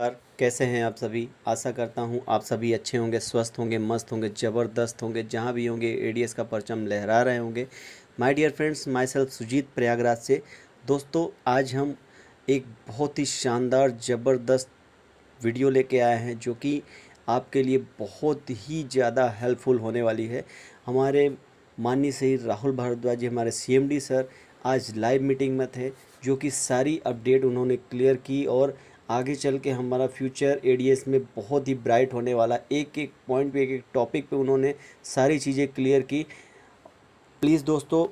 नमस्कार, कैसे हैं आप सभी? आशा करता हूँ आप सभी अच्छे होंगे, स्वस्थ होंगे, मस्त होंगे, ज़बरदस्त होंगे, जहाँ भी होंगे एडीएस का परचम लहरा रहे होंगे। My dear friends myself Sujit Prayagraj से। दोस्तों, आज हम एक बहुत ही शानदार, ज़बरदस्त वीडियो लेके आए हैं, जो कि आपके लिए बहुत ही ज़्यादा हेल्पफुल होने वाली है। हमारे माननीय सही राहुल भारद्वाज जी, हमारे सीएमडी सर आज लाइव मीटिंग में थे, जो कि सारी अपडेट उन्होंने क्लियर की और आगे चल के हमारा फ्यूचर एडीएस में बहुत ही ब्राइट होने वाला एक एक पॉइंट पे, एक एक टॉपिक पे उन्होंने सारी चीज़ें क्लियर की। प्लीज़ दोस्तों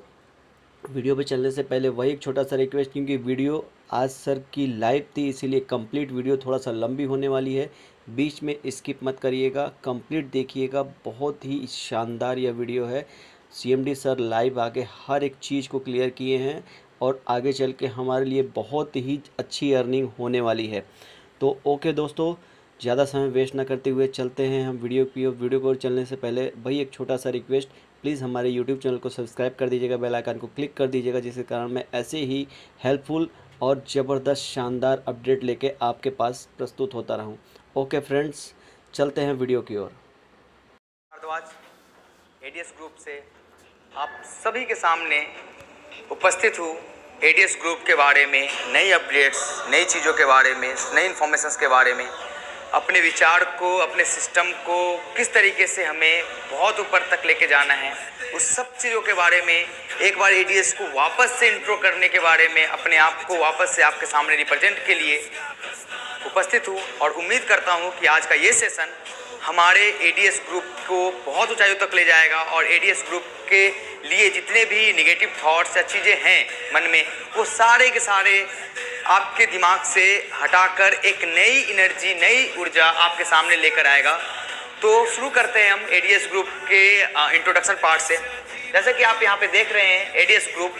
वीडियो पे चलने से पहले वही एक छोटा सा रिक्वेस्ट क्योंकि वीडियो आज सर की लाइव थी, इसीलिए कंप्लीट वीडियो थोड़ा सा लंबी होने वाली है। बीच में स्किप मत करिएगा कंप्लीट देखिएगा, बहुत ही शानदार यह वीडियो है। सीएमडी सर लाइव आके हर एक चीज़ को क्लियर किए हैं। और आगे चल के हमारे लिए बहुत ही अच्छी अर्निंग होने वाली है। तो ओके दोस्तों, ज़्यादा समय वेस्ट ना करते हुए चलते हैं हम वीडियो की ओर। वीडियो को चलने से पहले वही एक छोटा सा रिक्वेस्ट प्लीज़ हमारे यूट्यूब चैनल को सब्सक्राइब कर दीजिएगा बेल आइकन को क्लिक कर दीजिएगा, जिसके कारण मैं ऐसे ही हेल्पफुल और ज़बरदस्त शानदार अपडेट लेके आपके पास प्रस्तुत होता रहूँ। ओके फ्रेंड्स चलते हैं वीडियो की ओर। भारद्वाज एडीएस ग्रुप से आप सभी के सामने उपस्थित हूँ एडीएस ग्रुप के बारे में, नई अपडेट्स नई चीज़ों के बारे में, नई इन्फॉर्मेशंस के बारे में, अपने विचार को, अपने सिस्टम को किस तरीके से हमें बहुत ऊपर तक लेके जाना है, उस सब चीज़ों के बारे में, एक बार एडीएस को वापस से इंट्रो करने के बारे में, अपने आप को वापस से आपके सामने रिप्रेजेंट के लिए उपस्थित हूँ और उम्मीद करता हूँ कि आज का ये सेशन हमारे एडीएस ग्रुप को बहुत ऊंचाइयों तक ले जाएगा और एडीएस ग्रुप के लिए जितने भी निगेटिव थॉट्स या चीज़ें हैं मन में, वो सारे के सारे आपके दिमाग से हटाकर एक नई एनर्जी नई ऊर्जा आपके सामने लेकर आएगा। तो शुरू करते हैं हम एडीएस ग्रुप के इंट्रोडक्शन पार्ट से। जैसे कि आप यहाँ पे देख रहे हैं एडीएस ग्रुप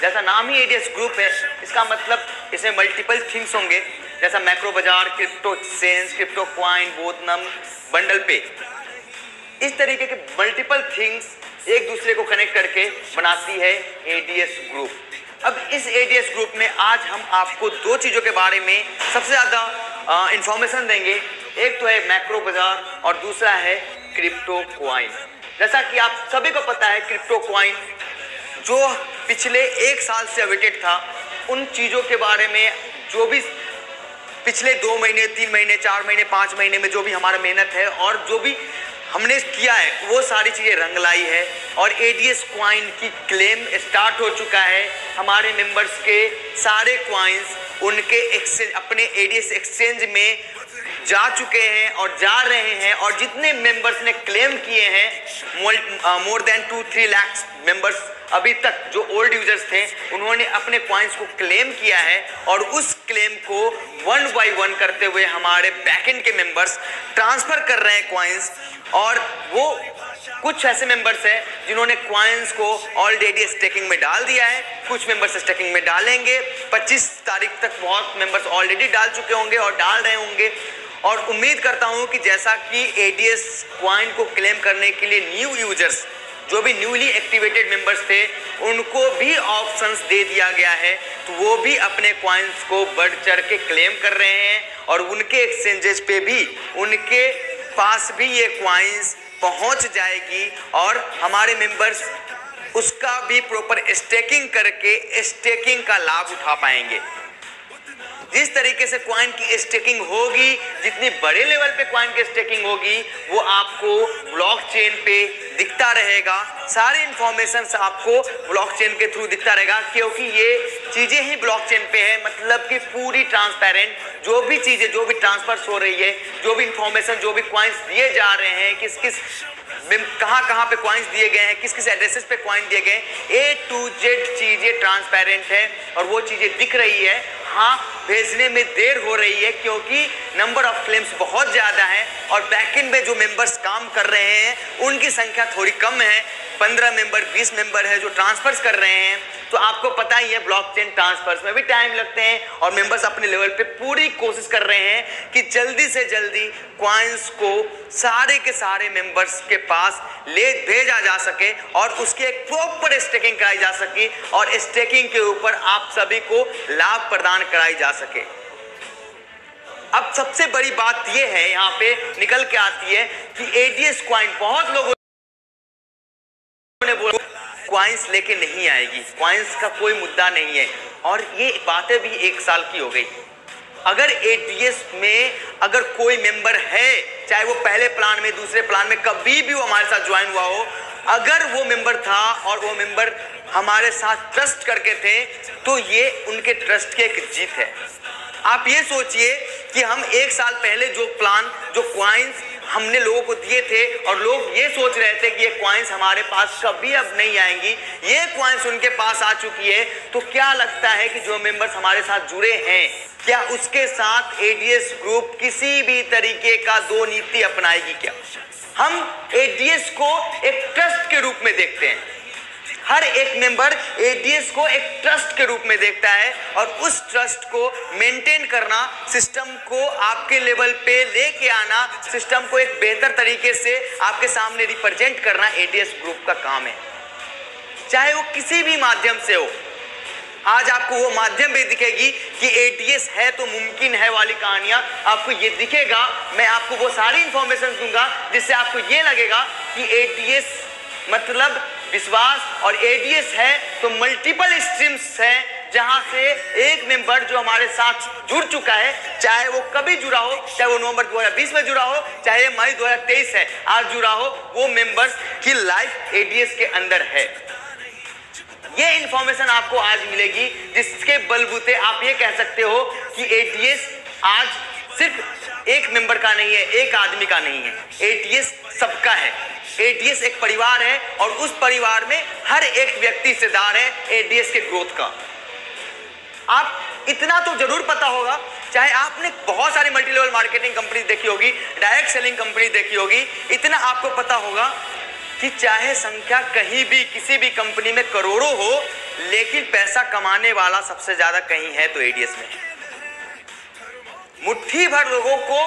जैसा नाम ही एडीएस ग्रुप है, इसका मतलब इसमें मल्टीपल थिंग्स होंगे। जैसा Macro Bazaar crypto exchange crypto coin बोतनम bundle पे। इस तरीके के मल्टीपल थिंग्स एक दूसरे को कनेक्ट करके बनाती है एडीएस ग्रुप अब इस एडीएस ग्रुप में आज हम आपको दो चीज़ों के बारे में सबसे ज़्यादा इंफॉर्मेशन देंगे। एक तो है मैक्रो बाज़ार और दूसरा है क्रिप्टो क्वाइन जैसा कि आप सभी को पता है क्रिप्टो क्वाइन जो पिछले एक साल से अवेटेड था, उन चीज़ों के बारे में जो भी पिछले दो महीने, तीन महीने, चार महीने, पाँच महीने में जो भी हमारा मेहनत है और जो भी हमने किया है, वो सारी चीज़ें रंग लाई है और ए डी एस क्वाइन की क्लेम स्टार्ट हो चुका है। हमारे मेंबर्स के सारे क्वाइंस उनके एक्सचेंज अपने ए डी एस एक्सचेंज में जा चुके हैं और जा रहे हैं और जितने मेंबर्स ने क्लेम किए हैं more than two three lakhs members अभी तक जो ओल्ड यूज़र्स थे, उन्होंने अपने क्वाइंस को क्लेम किया है और उस क्लेम को वन बाय वन करते हुए हमारे बैकएंड के मेंबर्स ट्रांसफ़र कर रहे हैं क्वाइंस और वो कुछ ऐसे मेंबर्स हैं जिन्होंने क्वाइंस को ऑलरेडी स्टेकिंग में डाल दिया है। कुछ मेंबर्स स्टेकिंग में डालेंगे। 25 तारीख तक बहुत मेंबर्स ऑलरेडी डाल चुके होंगे और डाल रहे होंगे। और उम्मीद करता हूँ कि जैसा कि एडीएस क्वाइन को क्लेम करने के लिए न्यू यूज़र्स जो भी न्यूली एक्टिवेटेड मेंबर्स थे, उनको भी ऑप्शंस दे दिया गया है। तो वो भी अपने क्वाइंस को बढ़ चढ़ के क्लेम कर रहे हैं और उनके एक्सचेंजेस पे भी, उनके पास भी ये क्वाइंस पहुँच जाएगी और हमारे मेंबर्स उसका भी प्रॉपर स्टेकिंग करके स्टेकिंग का लाभ उठा पाएँगे। जिस तरीके से क्वाइन की स्टेकिंग होगी, जितनी बड़े लेवल पे क्वाइन की स्टेकिंग होगी, वो आपको ब्लॉकचेन पे दिखता रहेगा। सारे इंफॉर्मेशन आपको ब्लॉकचेन के थ्रू दिखता रहेगा, क्योंकि ये चीज़ें ही ब्लॉकचेन पे है। मतलब कि पूरी ट्रांसपेरेंट जो भी चीज़ें, जो भी ट्रांसफ़र हो रही है, जो भी इंफॉर्मेशन जो भी क्वाइंस दिए जा रहे हैं किस किस कहाँ कहाँ पे क्वाइंस दिए गए हैं? किस किस एड्रेसेस पे क्वाइन दिए गए ए टू जेड चीज़ें ट्रांसपेरेंट है और वो चीज़ें दिख रही है। हाँ भेजने में देर हो रही है क्योंकि नंबर ऑफ़ क्लेम्स बहुत ज़्यादा है और बैकएंड में जो मेंबर्स काम कर रहे हैं, उनकी संख्या थोड़ी कम है। पंद्रह मेंबर बीस मेंबर है जो ट्रांसफर्स कर रहे हैं तो आपको पता ही है ब्लॉकचेन ट्रांसफर्स में भी टाइम लगते हैं और मेंबर्स अपने लेवल पे पूरी कोशिश कर रहे हैं कि जल्दी से जल्दी क्वाइंस को सारे के सारे मेंबर्स के पास ले भेजा जा सके और उसकी एक प्रॉपर स्टेकिंग कराई जा सके और स्टेकिंग के ऊपर आप सभी को लाभ प्रदान कराई जा सके। अब सबसे बड़ी बात यह है, यहाँ पे निकल के आती है कि एडीएस क्वाइन बहुत लोगों क्वाइंस लेके नहीं आएगी। क्वाइंस का कोई मुद्दा नहीं है। और ये बातें भी एक साल की हो गई। अगर एटीएस में अगर कोई मेंबर है, चाहे वो पहले प्लान में, दूसरे प्लान में, कभी भी वो हमारे साथ ज्वाइन हुआ हो, अगर वो मेंबर था और वो मेंबर हमारे साथ ट्रस्ट करके थे तो ये उनके ट्रस्ट की एक जीत है। आप ये सोचिए कि हम एक साल पहले जो प्लान जो क्वाइंस हमने लोगों को दिए थे और लोग ये सोच रहे थे कि ये क्वाइंस हमारे पास कभी अब नहीं आएँगी। ये क्वाइंस उनके पास आ चुकी है। तो क्या लगता है कि जो मेंबर्स हमारे साथ जुड़े हैं, क्या उसके साथ एडीएस ग्रुप किसी भी तरीके का दो नीति अपनाएगी क्या? हम एडीएस को एक ट्रस्ट के रूप में देखते हैं। हर एक मेंबर एडीएस को एक ट्रस्ट के रूप में देखता है और उस ट्रस्ट को मेंटेन करना सिस्टम को आपके लेवल पे लेके आना सिस्टम को एक बेहतर तरीके से आपके सामने रिप्रेजेंट करना एडीएस ग्रुप का काम है। चाहे वो किसी भी माध्यम से हो, आज आपको वो माध्यम भी दिखेगी कि एटीएस है तो मुमकिन है वाली कहानियाँ आपको ये दिखेगा। मैं आपको वो सारी इंफॉर्मेशन दूँगा जिससे आपको ये लगेगा कि एटीएस मतलब विश्वास और एडीएस है तो मल्टीपल स्ट्रीम्स है, जहाँ से एक मेंबर जो हमारे साथ जुड़ चुका है, चाहे वो कभी जुड़ा हो, चाहे वो नवंबर 2020 में जुड़ा हो, चाहे मई 2023 है, आज जुड़ा हो, वो मेंबर्स की लाइफ एडीएस के अंदर है। ये इंफॉर्मेशन आपको आज मिलेगी, जिसके बलबूते आप ये कह सकते हो कि एडीएस आज सिर्फ़ एक मेंबर का नहीं है, एक आदमी का नहीं है। एटीएस सबका है। एटीएस एक परिवार है और उस परिवार में हर एक व्यक्ति हिस्सेदार है एटीएस के ग्रोथ का। आप इतना तो ज़रूर पता होगा, चाहे आपने बहुत सारी मल्टी लेवल मार्केटिंग कंपनी देखी होगी डायरेक्ट सेलिंग कंपनी देखी होगी, इतना आपको पता होगा कि चाहे संख्या कहीं भी, किसी भी कंपनी में करोड़ों हो, लेकिन पैसा कमाने वाला सबसे ज़्यादा कहीं है तो एडीएस में। मुट्ठी भर लोगों को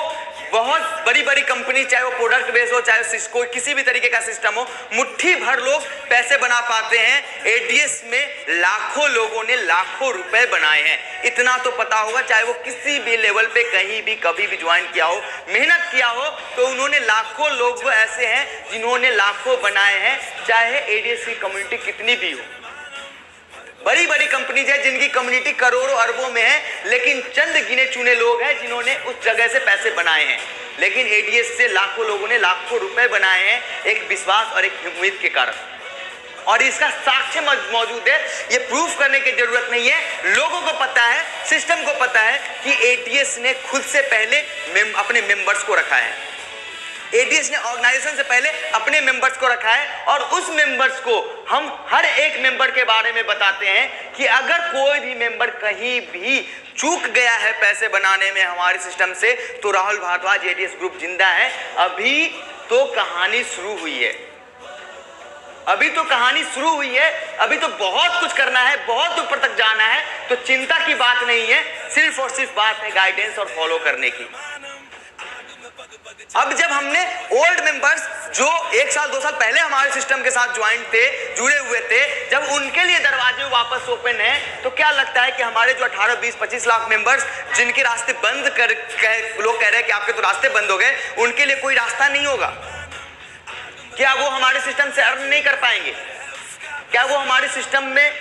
बहुत बड़ी बड़ी कंपनी, चाहे वो प्रोडक्ट बेस हो, चाहे कोई किसी भी तरीके का सिस्टम हो मुट्ठी भर लोग पैसे बना पाते हैं। एडीएस में लाखों लोगों ने लाखों रुपए बनाए हैं। इतना तो पता होगा, चाहे वो किसी भी लेवल पे कहीं भी, कभी भी ज्वाइन किया हो, मेहनत किया हो तो उन्होंने लाखों लोग ऐसे हैं जिन्होंने लाखों बनाए हैं, चाहे एडीएस की कम्युनिटी कितनी भी हो। बड़ी बड़ी कंपनीज़ है जिनकी कम्युनिटी करोड़ों अरबों में है लेकिन चंद गिने चुने लोग हैं जिन्होंने उस जगह से पैसे बनाए हैं। लेकिन एडीएस से लाखों लोगों ने लाखों रुपए बनाए हैं एक विश्वास और एक उम्मीद के कारण। और इसका साक्ष्य मौजूद है ये प्रूफ करने की ज़रूरत नहीं है। लोगों को पता है सिस्टम को पता है कि एटीएस ने खुद से पहले मेम, अपने मेंबर्स को रखा है। एडीएस ने ऑर्गेनाइजेशन से पहले अपने मेंबर्स को रखा है और उस मेंबर्स को हम हर एक मेंबर के बारे में बताते हैं कि अगर कोई भी मेंबर कहीं भी चूक गया है पैसे बनाने में हमारे सिस्टम से तो राहुल भारद्वाज एडीएस ग्रुप ज़िंदा है। अभी तो कहानी शुरू हुई है। अभी तो कहानी शुरू हुई है। अभी तो बहुत कुछ करना है, बहुत ऊपर तक जाना है। तो चिंता की बात नहीं है, सिर्फ़ और सिर्फ़ बात है गाइडेंस और फॉलो करने की। अब जब हमने ओल्ड मेंबर्स जो एक साल दो साल पहले हमारे सिस्टम के साथ ज्वाइन थे जुड़े हुए थे जब उनके लिए दरवाजे वापस ओपन है तो क्या लगता है कि हमारे जो 18 20 25 लाख मेंबर्स जिनके रास्ते बंद कर कह, लोग कह रहे हैं कि आपके तो रास्ते बंद हो गए उनके लिए कोई रास्ता नहीं होगा? क्या वो हमारे सिस्टम से अर्न नहीं कर पाएँगे? क्या वो हमारे सिस्टम में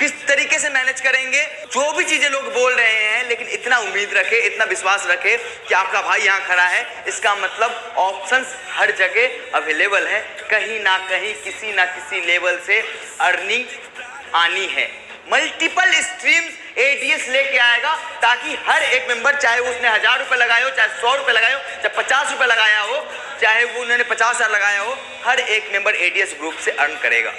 किस तरीके से मैनेज करेंगे, जो भी चीज़ें लोग बोल रहे हैं, लेकिन इतना उम्मीद रखे, इतना विश्वास रखे कि आपका भाई यहाँ खड़ा है, इसका मतलब ऑप्शंस हर जगह अवेलेबल है। कहीं ना कहीं, किसी ना किसी लेवल से अर्निंग आनी है। मल्टीपल स्ट्रीम्स एटीएस लेके आएगा, ताकि हर एक मेंबर चाहे उसने हज़ार रुपए लगाए हो, चाहे सौ रुपए लगाए हो, चाहे पचास रुपए लगाया हो, चाहे वो उन्होंने पचास हज़ार लगाया हो, हर एक मेंबर एडीएस ग्रुप से अर्न करेगा।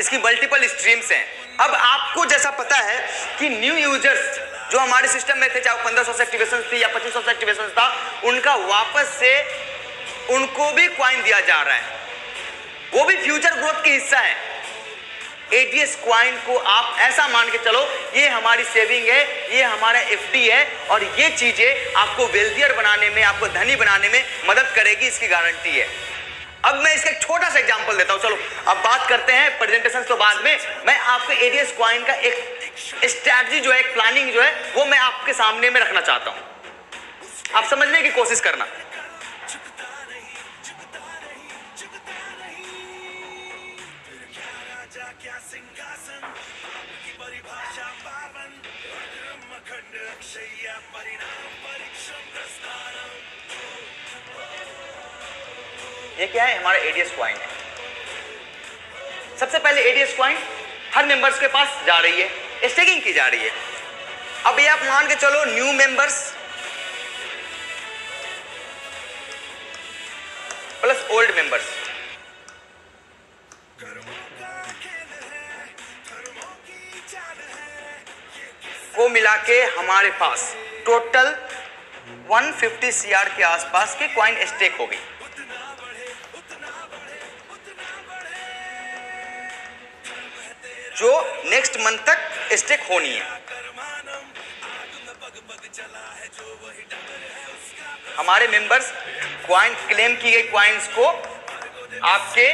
इसकी मल्टीपल स्ट्रीम्स हैं। अब आपको जैसा पता है कि न्यू यूज़र्स जो हमारे सिस्टम में थे, चाहे पंद्रह सौ से एक्टिवेशन थी या पच्चीस सौ से एक्टिवेशन था, उनका वापस से उनको भी क्वाइन दिया जा रहा है। वो भी फ्यूचर ग्रोथ की हिस्सा है। एटीएस क्वाइन को आप ऐसा मान के चलो, ये हमारी सेविंग है, ये हमारा एफ़ है, और ये चीज़ें आपको वेल्थियर बनाने में, आपको धनी बनाने में मदद करेगी, इसकी गारंटी है। अब मैं इसका एक छोटा सा एग्जांपल देता हूँ। चलो, अब बात करते हैं प्रेजेंटेशन तो बाद में। मैं आपके एडीएस क्वाइन का एक स्ट्रैटी जो है, एक प्लानिंग जो है, वो मैं आपके सामने में रखना चाहता हूँ। आप समझने की कोशिश करना। ये क्या है? हमारा एडीएस क्वाइन है। सबसे पहले एडीएस क्वाइन हर मेंबर्स के पास जा रही है। स्टेकिंग की जा रही है। अब ये आप मान के चलो new members plus old members को मिला के हमारे पास टोटल 150 सीआर के आसपास के क्वाइन स्टेक हो गई। जो नेक्स्ट मंथ तक स्टेक होनी है। हमारे मेंबर्स क्वाइन क्लेम की गई क्वाइंस को आपके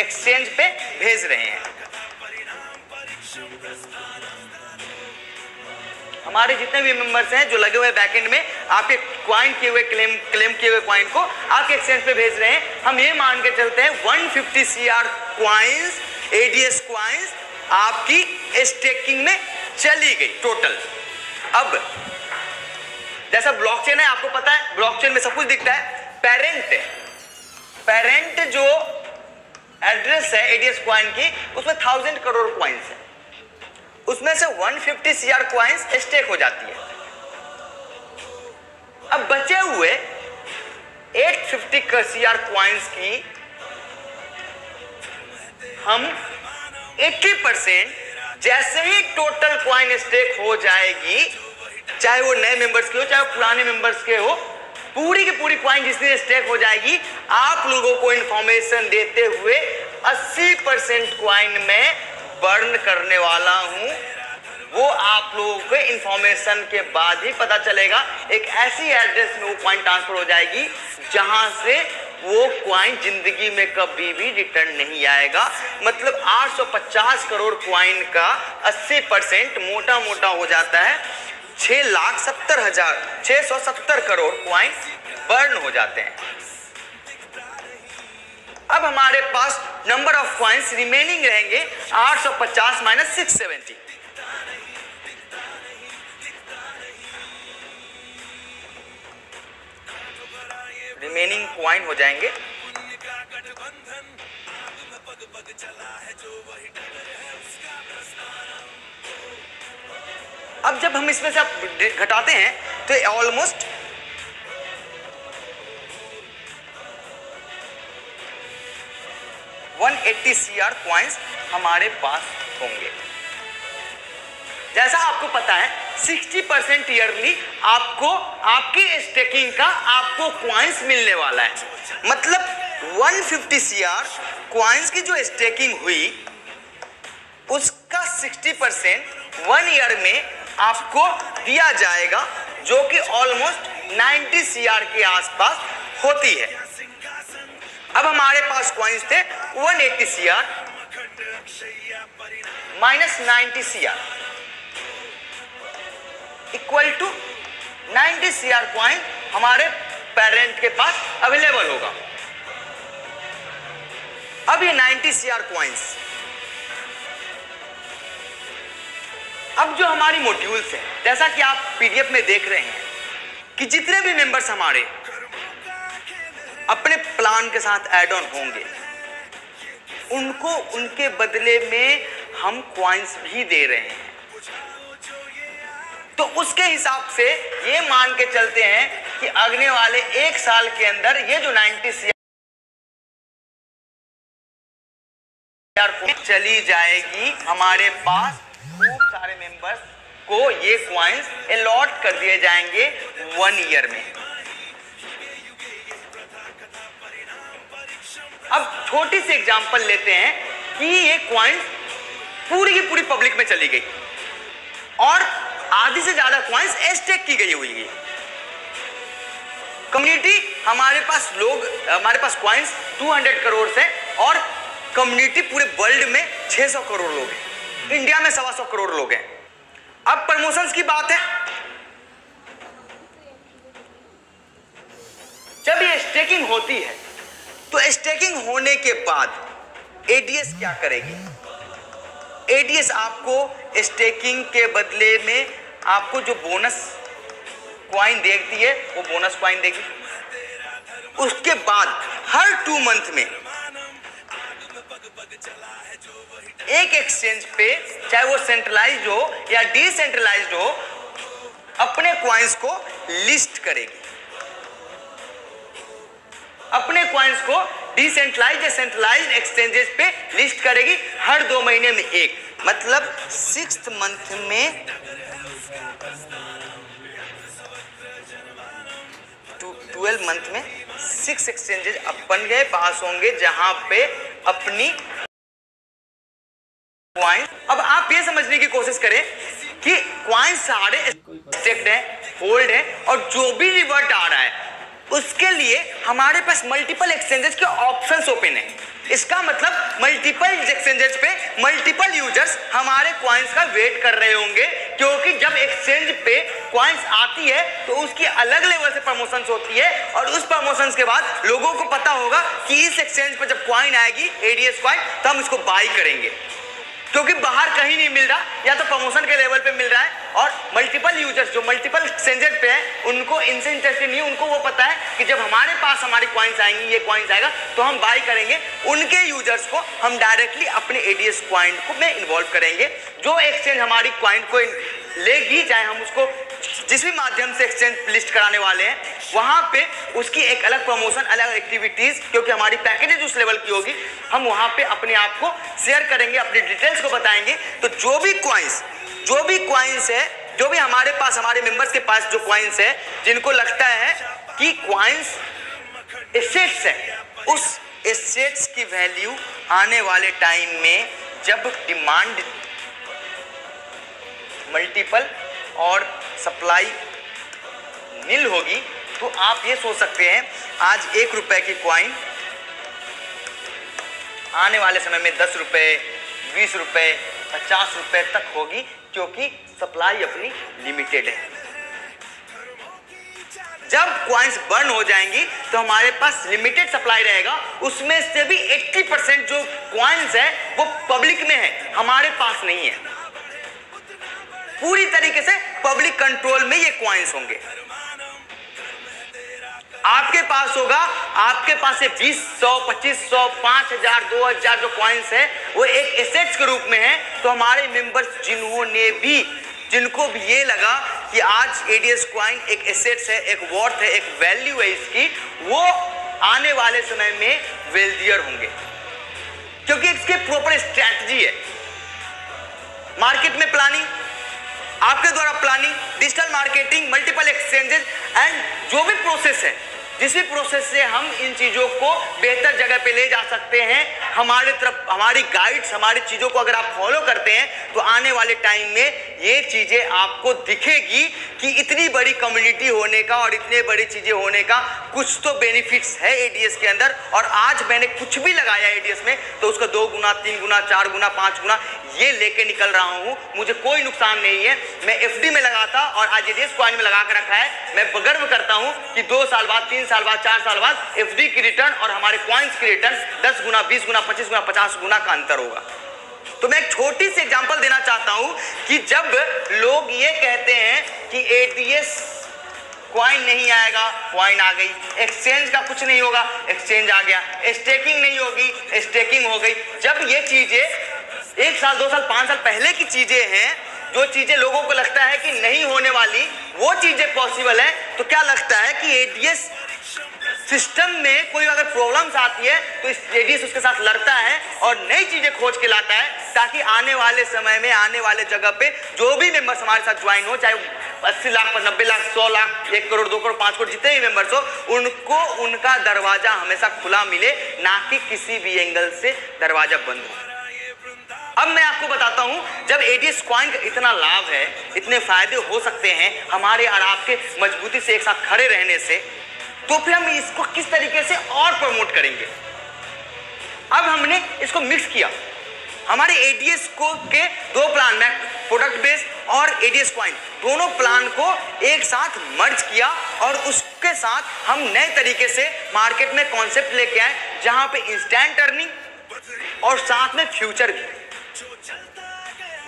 एक्सचेंज पे भेज रहे हैं। हमारे जितने भी मेंबर्स हैं जो लगे हुए बैकएंड में, आपके क्वाइन किए हुए क्लेम क्लेम किए हुए क्वाइन को आपके एक्सचेंज पे भेज रहे हैं। हम ये मान के चलते हैं 150 सीआर क्वाइंस एडीएस क्वाइंस आपकी स्टेकिंग में चली गई टोटल अब, जैसा ब्लॉकचेन है, आपको पता है ब्लॉकचेन में सब कुछ दिखता है. पेरेंट पेरेंट जो एड्रेस है एडीएस क्वाइन की, उसमें थाउज़ेंड करोड़ क्वाइंस है. उसमें से 150 सीआर क्वाइंस स्टेक हो जाती है. अब बचे हुए 850 सीआर क्वाइंस की हम 80 परसेंट जैसे ही टोटल क्वाइन स्टेक हो जाएगी, चाहे वो नए मेंबर्स के हो, चाहे पुराने मेंबर्स के हो, पूरी की पूरी क्वाइन जितनी स्टेक हो जाएगी, आप लोगों को इंफॉर्मेशन देते हुए 80 परसेंट क्वाइन में बर्न करने वाला हूँ। वो आप लोगों को इंफॉर्मेशन के बाद ही पता चलेगा। एक ऐसी एड्रेस में वो क्वाइन ट्रांसफ़र हो जाएगी, जहाँ से वो क्वाइन ज़िंदगी में कभी भी रिटर्न नहीं आएगा। मतलब 850 करोड़ क्वाइन का 80 परसेंट मोटा मोटा हो जाता है। छह लाख सत्तर हज़ार, छह सौ सत्तर करोड़ क्वाइन बर्न हो जाते हैं। अब हमारे पास नंबर ऑफ़ क्वाइंस रिमेनिंग रहेंगे 850 माइनस 670 रिमेनिंग क्वाइन हो जाएँगे। अब जब हम इसमें से आप घटाते हैं तो almost one eighty C R coins हमारे पास होंगे। जैसा आपको पता है 60 परसेंट ईयरली आपको, आपकी स्टेकिंग का आपको क्वाइंस मिलने वाला है। मतलब 150 फिफ्टी सी आर क्वाइंस की जो स्टेकिंग हुई, उसका 60 परसेंट वन ईयर में आपको दिया जाएगा, जो कि ऑलमोस्ट 90 सी आर के आसपास होती है। अब हमारे पास क्वाइंस थे 180 eighty C R minus 90 CR equal to 90 CR coin हमारे पेरेंट के पास अवेलेबल होगा। अब ये 90 सीआर क्वाइंस अब जो हमारी मॉड्यूल्स हैं, जैसा कि आप पीडीएफ में देख रहे हैं, कि जितने भी मेंबर्स हमारे अपने प्लान के साथ ऐड ऑन होंगे, उनको उनके बदले में हम क्वाइंस भी दे रहे हैं। तो उसके हिसाब से ये मान के चलते हैं कि अगले वाले एक साल के अंदर ये जो 90 सी चली जाएगी, हमारे पास खूब सारे मेंबर्स को ये क्वाइंस अलॉट कर दिए जाएँगे वन ईयर में। अब छोटी सी एग्जांपल लेते हैं कि ये क्वाइंस पूरी की पूरी पब्लिक में चली गई। और आधी से ज़्यादा क्वाइंस एस्टेक की गई हुई है। कम्युनिटी हमारे पास लोग, हमारे पास क्वाइंस 200 करोड़ से और कम्युनिटी पूरे वर्ल्ड में 600 करोड़ लोग हैं। इंडिया में सवा सौ करोड़ लोग हैं। अब प्रमोशंस की बात है। जब ये स्टेकिंग होती है तो स्टेकिंग होने के बाद एडीएस क्या करेगी? एडीएस आपको स्टेकिंग के बदले में आपको जो बोनस क्वाइन देखती है, वो बोनस क्वाइन देगी। उसके बाद, हर टू मंथ में, एक एक्सचेंज पे, चाहे वो सेंट्रलाइज्ड हो या डिसेंट्रलाइज्ड हो, अपने क्वाइंस को लिस्ट करेगी। अपने क्वाइंस को डिसेंट्रलाइज या सेंट्रलाइज एक्सचेंजेस पे लिस्ट करेगी हर दो महीने में एक। मतलब सिक्स मंथ में ट्वेल्व मंथ में सिक्स एक्सचेंजेस अब बन गए पास होंगे जहाँ पे अपनी क्वाइन अब आप ये समझने की कोशिश करें कि क्वाइन सारे स्टेक्ड है होल्ड है और जो भी रिवर्ट आ रहा है उसके लिए हमारे पास मल्टीपल एक्सचेंजेस के ऑप्शंस ओपन है। इसका मतलब मल्टीपल एक्सचेंजेस पे मल्टीपल यूज़र्स हमारे क्वाइंस का वेट कर रहे होंगे, क्योंकि जब एक्सचेंज पे क्वाइंस आती है तो उसकी अलग लेवल से प्रमोशन होती है, और उस प्रमोशन के बाद लोगों को पता होगा कि इस एक्सचेंज पर जब क्वाइन आएगी एडीएस क्वाइन तो हम इसको बाई करेंगे। क्योंकि बाहर कहीं नहीं मिल रहा, या तो प्रमोशन के लेवल पे मिल रहा है, और मल्टीपल यूज़र्स जो मल्टीपल एक्सचेंजेस पे हैं, उनको इनसे इंटरेस्टेड नहीं उनको वो पता है कि जब हमारे पास हमारी क्वाइंस आएँगी, ये क्वाइंस आएगा तो हम बाई करेंगे। उनके यूज़र्स को हम डायरेक्टली अपने एडीएस क्वाइंट को में इन्वॉल्व करेंगे। जो एक्सचेंज हमारी क्वाइंट को लेगी, चाहे हम उसको जिस भी माध्यम से एक्सचेंज लिस्ट कराने वाले हैं, वहाँ पे उसकी एक अलग प्रमोशन अलग एक्टिविटीज़ क्योंकि हमारी पैकेजेज उस लेवल की होगी, हम वहाँ पे अपने आप को शेयर करेंगे, अपनी डिटेल्स को बताएँगे। तो जो भी क्वाइंस जो भी क्वाइंस है, जो भी हमारे पास, हमारे मेंबर्स के पास जो क्वाइंस है, जिनको लगता है कि क्वाइंस एसेट्स है, उस एसेट्स की वैल्यू आने वाले टाइम में जब डिमांड मल्टीपल और सप्लाई नील होगी तो आप ये सोच सकते हैं, आज एक रुपए की क्वाइन आने वाले समय में दस रुपए, बीस रुपए, पचास रुपए तक होगी, क्योंकि सप्लाई अपनी लिमिटेड है। जब क्वाइंस बर्न हो जाएँगी तो हमारे पास लिमिटेड सप्लाई रहेगा, उसमें से भी 80 परसेंट जो क्वाइंस है, वो पब्लिक में है, हमारे पास नहीं है। पूरी तरीके से पब्लिक कंट्रोल में ये क्वाइंस होंगे। आपके पास होगा, आपके पास से बीस, सौ, पच्चीस, सौ, पाँच हज़ार, दो हज़ार जो क्वाइंस है, वो एक एसेट्स के रूप में है। तो हमारे मेंबर्स जिन्होंने भी, जिनको भी ये लगा कि आज एडीएस क्वाइन एक एसेट्स है, एक वर्थ है, एक वैल्यू है इसकी, वो आने वाले समय में वेल्दियर होंगे। क्योंकि इसके प्रॉपर स्ट्रैटेजी है। मार्केट में प्लानिंग आपके द्वारा planning digital marketing multiple exchanges and जो भी प्रोसेस है जिस प्रोसेस से हम इन चीज़ों को बेहतर जगह पे ले जा सकते हैं, हमारे तरफ़, हमारी गाइड्स हमारी चीज़ों को अगर आप फॉलो करते हैं तो आने वाले टाइम में ये चीज़ें आपको दिखेगी कि इतनी बड़ी कम्युनिटी होने का और इतने बड़ी चीज़ें होने का कुछ तो बेनिफिट्स है एडीएस के अंदर। और आज मैंने कुछ भी लगाया एडीएस में तो उसका दो गुना, तीन गुना, चार गुना, पाँच गुना, ये लेके निकल रहा हूँ। मुझे कोई नुकसान नहीं है। मैं एफडी में लगाता और आज एडीएस क्वाइन में लगा कर रखा है। मैं गर्व करता हूँ कि दो साल बाद, तीन साल बाद, चार साल बाद एफडी की रिटर्न और हमारे क्वाइंस की रिटर्न दस गुना, बीस गुना, पच्चीस गुना, पचास गुना का अंतर होगा। तो मैं एक छोटी सी एग्जांपल देना चाहता हूँ कि जब लोग ये कहते हैं कि एटीएस क्वाइन नहीं आएगा क्वाइन आ गई। एक्सचेंज का कुछ नहीं होगा एक्सचेंज आ गया। स्टेकिंग नहीं होगी स्टेकिंग हो गई। जब ये चीज़ें एक साल, दो साल, पाँच साल पहले की चीज़ें हैं, जो चीज़ें लोगों को लगता है कि नहीं होने वाली, वो चीज़ें पॉसिबल है तो क्या लगता है कि एटीएस सिस्टम में कोई अगर प्रॉब्लम्स आती है तो इस लेडीज़ उसके साथ लड़ता है और नई चीज़ें खोज के लाता है, ताकि आने वाले समय में, आने वाले जगह पे जो भी मेंबर्स हमारे साथ ज्वाइन हो, चाहे अस्सी लाख, नब्बे लाख, सौ लाख, एक करोड़, दो करोड़, पाँच करोड़, जितने भी मेंबर्स हो, उनको, उनका दरवाज़ा हमेशा खुला मिले, ना कि किसी भी एंगल से दरवाज़ा बंद हो। अब मैं आपको बताता हूँ, जब एडीएस क्वाइन का इतना लाभ है, इतने फ़ायदे हो सकते हैं, हमारे और आपके मजबूती से एक साथ खड़े रहने से तो फिर हम इसको किस तरीके से और प्रमोट करेंगे? अब हमने इसको मिक्स किया। हमारे एडीएस को के दो प्लान प्रोडक्ट बेस और एडीएस क्वाइन दोनों प्लान को एक साथ मर्ज किया और उसके साथ हम नए तरीके से मार्केट में कॉन्सेप्ट लेके आए, जहाँ पे इंस्टेंट अर्निंग और साथ में फ्यूचर भी।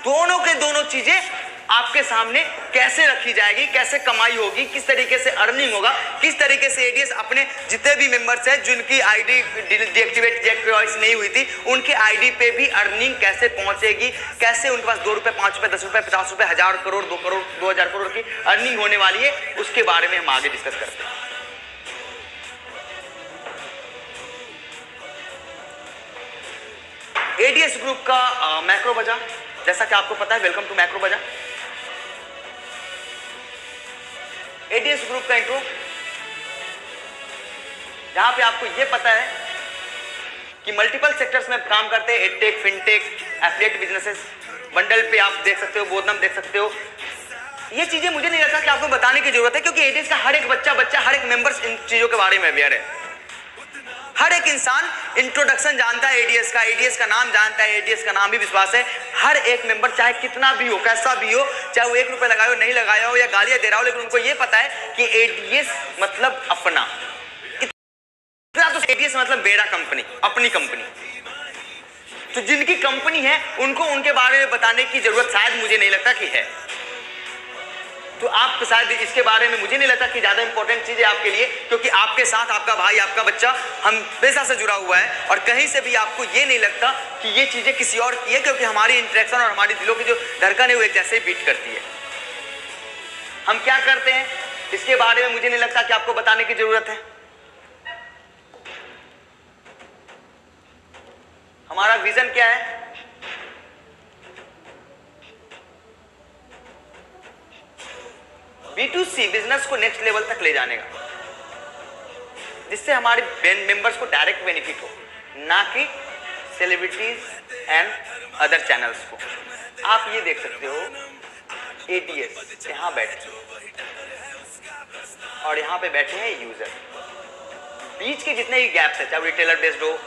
दोनों के दोनों चीज़ें आपके सामने कैसे रखी जाएगी, कैसे कमाई होगी, किस तरीके से अर्निंग होगा, किस तरीके से एडीएस अपने जितने भी मेंबर्स हैं, जिनकी आईडी डीएक्टिवेट चॉइस नहीं हुई थी, उनके आईडी पे भी अर्निंग कैसे पहुंचेगी, कैसे उनके पास दो रुपए, पाँच रुपए, दस रुपए, पचास रुपए, हज़ार करोड़, दो करोड़, दो हज़ार करोड़ की अर्निंग होने वाली है, उसके बारे में हम आगे डिस्कस करते हैं। एडीएस ग्रुप का मैक्रो बजा जैसा कि आपको पता है welcome to Macro Bazaar ADS group का इंट्रो जहाँ पे आपको यह पता है कि मल्टीपल सेक्टर्स में काम करते हैं edtech fintech affiliate businesses bundle पे आप देख सकते हो बोधनम देख सकते हो। ये चीज़ें मुझे नहीं लगता कि आपको बताने की ज़रूरत है, क्योंकि एडीएस का हर एक बच्चा बच्चा, हर एक मेंबर्स इन चीज़ों के बारे में अवेयर है। हर एक इंसान इंट्रोडक्शन जानता है एडीएस का एडीएस का नाम जानता है एडीएस का नाम भी विश्वास है। हर एक मेंबर चाहे कितना भी हो, कैसा भी हो, चाहे वो एक रुपए लगाए हो, नहीं लगाया हो, या गालियाँ दे रहा हो, लेकिन उनको ये पता है कि एडीएस मतलब अपना। इतना तो एडीएस मतलब बेड़ा कंपनी अपनी कंपनी तो जिनकी कंपनी है, उनको उनके बारे में बताने की ज़रूरत शायद मुझे नहीं लगता कि है। तो आप शायद इसके बारे में मुझे नहीं लगता कि ज़्यादा इंपॉर्टेंट चीज़ है आपके लिए, क्योंकि आपके साथ आपका भाई, आपका बच्चा हम पैसा से जुड़ा हुआ है और कहीं से भी आपको ये नहीं लगता कि ये चीज़ें किसी और की है, क्योंकि हमारी इंटरेक्शन और हमारी दिलों की जो धड़कन है वो एक जैसे ही बीट करती है। हम क्या करते हैं? इसके बारे में मुझे नहीं लगता कि आपको बताने की ज़रूरत है। हमारा विजन क्या है? बी टू सी बिज़नेस को नेक्स्ट लेवल तक ले जाने का। जिससे हमारे बैंड मेंबर्स को डायरेक्ट बेनिफिट हो, ना कि सेलिब्रिटीज एंड अदर चैनल्स को। आप ये देख सकते हो एटीएस यहाँ बैठे और यहाँ पे बैठे हैं यूज़र बीच के जितने भी गैप्स है, चाहे रिटेलर बेस्ड हो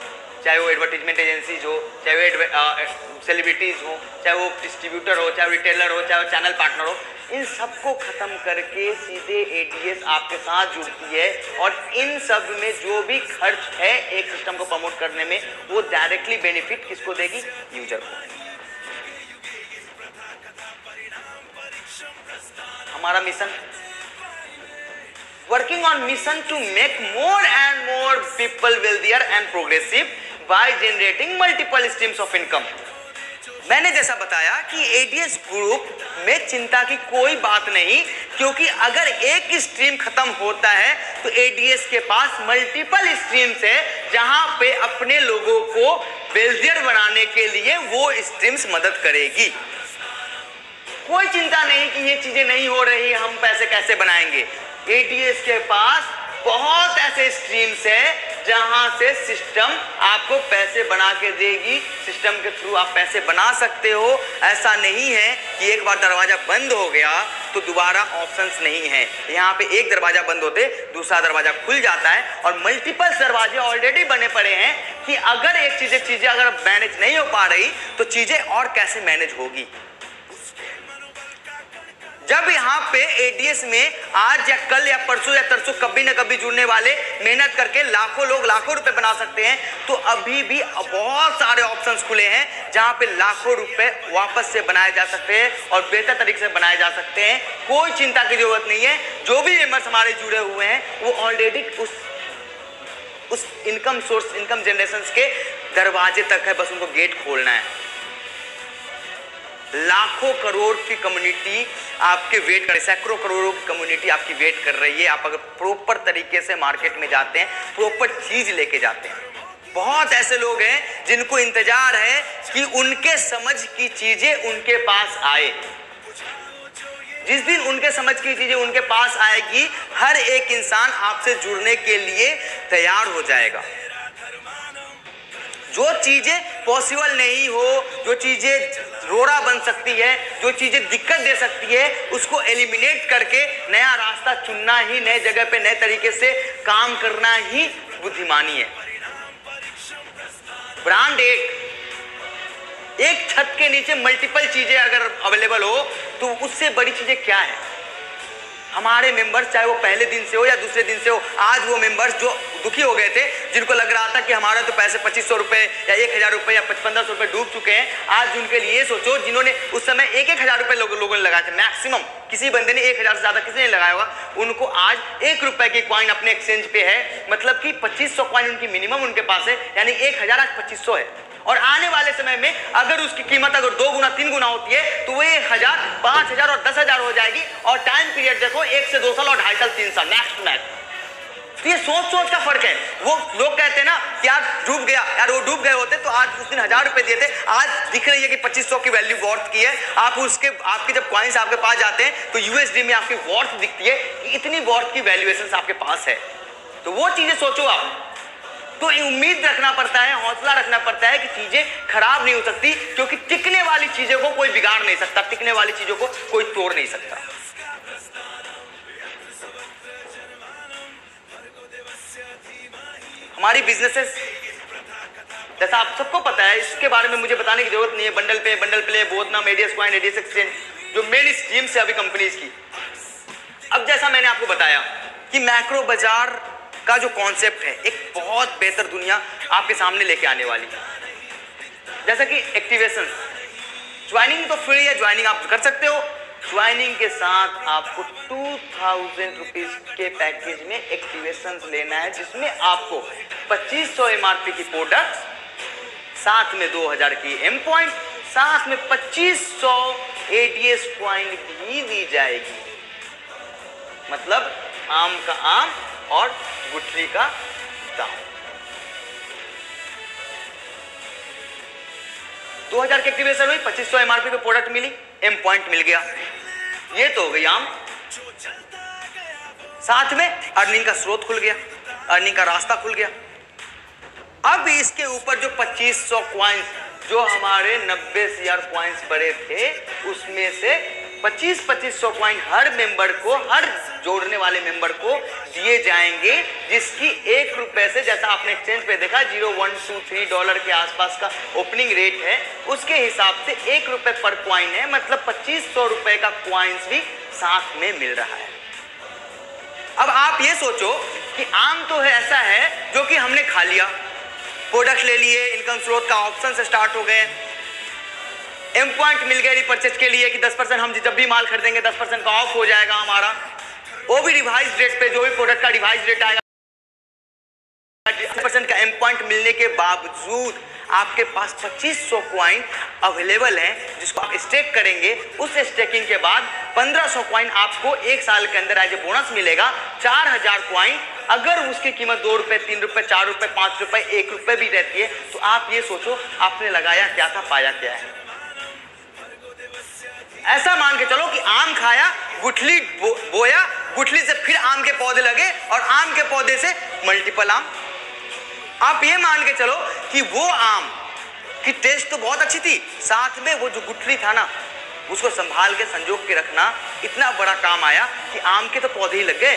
चाहे वो एडवर्टीजमेंट एजेंसीज हो, चाहे वो सेलिब्रिटीज हो, चाहे वो डिस्ट्रीब्यूटर हो, चाहे रिटेलर हो, चाहे वो चैनल पार्टनर हो, इन सबको खत्म करके सीधे एडीएस आपके साथ जुड़ती है और इन सब में जो भी खर्च है एक सिस्टम को प्रमोट करने में, वो डायरेक्टली बेनिफिट किसको देगी? यूज़र को। हमारा mission working on mission to make more and more people wealthier and progressive by generating multiple streams of income. मैंने जैसा बताया कि एडीएस ग्रुप में चिंता की कोई बात नहीं, क्योंकि अगर एक स्ट्रीम खत्म होता है तो एडीएस के पास मल्टीपल स्ट्रीम्स है, जहाँ पे अपने लोगों को वेल्थियर बनाने के लिए वो स्ट्रीम्स मदद करेगी। कोई चिंता नहीं कि ये चीज़ें नहीं हो रही, हम पैसे कैसे बनाएँगे? एटीएस के पास बहुत ऐसे स्ट्रीम्स है जहाँ से सिस्टम आपको पैसे बना के देगी, सिस्टम के थ्रू आप पैसे बना सकते हो। ऐसा नहीं है कि एक बार दरवाज़ा बंद हो गया तो दोबारा ऑप्शंस नहीं है। यहाँ पे एक दरवाज़ा बंद होते, दूसरा दरवाज़ा खुल जाता है और मल्टीपल दरवाजे ऑलरेडी बने पड़े हैं कि अगर एक चीज़ें चीज़ें अगर मैनेज नहीं हो पा रही तो चीज़ें और कैसे मैनेज होगी? जब यहाँ पे एडीएस में आज या कल या परसों या तरसों कभी ना कभी जुड़ने वाले मेहनत करके लाखों लोग लाखों रुपए बना सकते हैं तो अभी भी बहुत सारे ऑप्शंस खुले हैं जहाँ पे लाखों रुपए वापस से बनाए जा सकते हैं और बेहतर तरीके से बनाए जा सकते हैं। कोई चिंता की ज़रूरत नहीं है। जो भी मेंबर्स हमारे जुड़े हुए हैं, वो ऑलरेडी उस उस इनकम सोर्स इनकम जनरेशन के दरवाजे तक है, बस उनको गेट खोलना है। लाखों करोड़ की कम्युनिटी आपके वेट कर सैकड़ों करोड़ों की कम्युनिटी आपकी वेट कर रही है। आप अगर प्रॉपर तरीके से मार्केट में जाते हैं प्रॉपर चीज़ लेके जाते हैं। बहुत ऐसे लोग हैं जिनको इंतज़ार है कि उनके समझ की चीज़ें उनके पास आए। जिस दिन उनके समझ की चीज़ें उनके पास आएगी, हर एक इंसान आपसे जुड़ने के लिए तैयार हो जाएगा। जो चीज़ें पॉसिबल नहीं हो, जो चीज़ें रोड़ा बन सकती है, जो चीज़ें दिक्कत दे सकती है, उसको एलिमिनेट करके नया रास्ता चुनना ही, नए जगह पे नए तरीके से काम करना ही बुद्धिमानी है। ब्रांड एक। एक छत के नीचे मल्टीपल चीज़ें अगर अवेलेबल हो तो उससे बड़ी चीज़ें क्या है? हमारे मेंबर्स चाहे वो पहले दिन से हो या दूसरे दिन से हो, आज वो मेंबर्स जो दुखी हो गए थे, जिनको लग रहा था कि हमारा तो पैसे पच्चीस सौ रुपये या एक हज़ार रुपये या पचपन सौ रुपये डूब चुके हैं, आज उनके लिए सोचो, जिन्होंने उस समय एक एक हज़ार रुपये लोगों लोगों ने लगाए थे मैक्सिमम किसी बंदे ने एक हज़ार से ज़्यादा किसी ने लगाया होगा, उनको आज एक रुपये की क्वाइन अपने एक्सचेंज पे है मतलब कि पच्चीस सौ उनकी मिनिमम उनके पास है, यानी एक हज़ार आज पच्चीस सौ है। और आने वाले समय में अगर उसकी कीमत अगर दो गुना, तीन गुना होती है तो वो एक हज़ार, पाँच हज़ार और दस हज़ार हो जाएगी। और टाइम पीरियड देखो, एक से दो साल और ढाई साल, तीन साल नेक्स्ट मैच तो ये सोच सोच का फ़र्क है। वो लोग कहते हैं ना कि यार डूब गया, यार वो डूब गए होते तो आज उस दिन हज़ार रुपए दिए थे। आज दिख रही है कि पच्चीस सौ की वैल्यू वॉर्थ की है। आप उसके, आपके जब कॉइन्स आपके पास जाते हैं तो यूएसडी में आपकी वॉर्थ दिखती है इतनी वॉर्थ की वैल्यूएशन आपके पास है। तो वो चीज़ें सोचो आप। तो उम्मीद रखना पड़ता है, हौसला रखना पड़ता है कि चीज़ें खराब नहीं हो सकती, क्योंकि टिकने वाली चीज़ों को कोई बिगाड़ नहीं सकता, टिकने वाली चीज़ों को कोई तोड़ नहीं सकता। हमारी बिजनेसेस जैसा आप सबको पता है, इसके बारे में मुझे बताने की ज़रूरत नहीं है। बंडल पे बंडल प्ले बोधना एडियस क्वाइन एडियस एक्सचेंज जो मेन स्कीम से अभी कंपनीज़ की। अब जैसा मैंने आपको बताया कि मैक्रो बाज़ार का जो कॉन्सेप्ट है, एक बहुत बेहतर दुनिया आपके सामने लेके आने वाली है। जैसा कि एक्टिवेशन ज्वाइनिंग तो फ्री है ज्वाइनिंग आप कर सकते हो। ज्वाइनिंग के साथ आपको टू थाउज़ेंड रुपीज़ के पैकेज में एक्टिवेशन लेना है, जिसमें आपको पच्चीस सौ एम की प्रोडक्ट साथ में दो हज़ार की एम पॉइंट साथ में पच्चीस सौ एडीएस पॉइंट भी दी जाएगी। मतलब आम का आम और गुठली का दाम 2000 की एक्टिवेशन हुई 2500 एमआरपी पे प्रोडक्ट मिली एम पॉइंट मिल गया। ये तो हो गई आम। साथ में अर्निंग का स्रोत खुल गया अर्निंग का रास्ता खुल गया। अब इसके ऊपर जो 2500 क्वाइंस जो हमारे 90 सीआर क्वाइंस पड़े थे, उसमें से पच्चीस पच्चीस सौ क्वाइन हर मेंबर को, हर जोड़ने वाले मेंबर को दिए जाएँगे, जिसकी एक रुपए से, जैसा आपने एक्सचेंज पे देखा zero one two three dollar के आसपास का ओपनिंग रेट है, उसके हिसाब से एक रुपए पर क्वाइन है मतलब पच्चीस सौ रुपए का क्वाइंस भी साथ में मिल रहा है। अब आप ये सोचो कि आम तो है, ऐसा है, जो कि हमने खा लिया। प्रोडक्ट ले लिए इनकम स्रोत का ऑप्शन स्टार्ट हो गए। एम पॉइंट मिल गया रिपर्चेज के लिए कि 10 परसेंट हम जब भी माल खरीदेंगे 10 परसेंट का ऑफ़ हो जाएगा हमारा। वो भी रिवाइज रेट पे, जो भी प्रोडक्ट का रिवाइज रेट आएगा परसेंट का एम पॉइंट मिलने के बावजूद आपके पास 2500 क्वाइन अवेलेबल है, जिसको आप स्टेक करेंगे। उस स्टेकिंग के बाद 1500 क्वाइन आपको एक साल के अंदर एज ए बोनस मिलेगा। 4000 क्वाइन अगर उसकी कीमत दो रुपए, तीन रुपए, चार रुपए, पाँच रुपए, एक रुपए भी रहती है तो आप ये सोचो, आपने लगाया क्या था, पाया क्या है। ऐसा मान के चलो कि आम खाया गुठली बो, बोया गुठली से फिर आम के पौधे लगे और आम के पौधे से मल्टीपल आम। आप ये मान के चलो कि वो आम की टेस्ट तो बहुत अच्छी थी साथ में वो जो गुठली था ना उसको संभाल के संजोग के रखना इतना बड़ा काम आया कि आम के तो पौधे ही लग गए।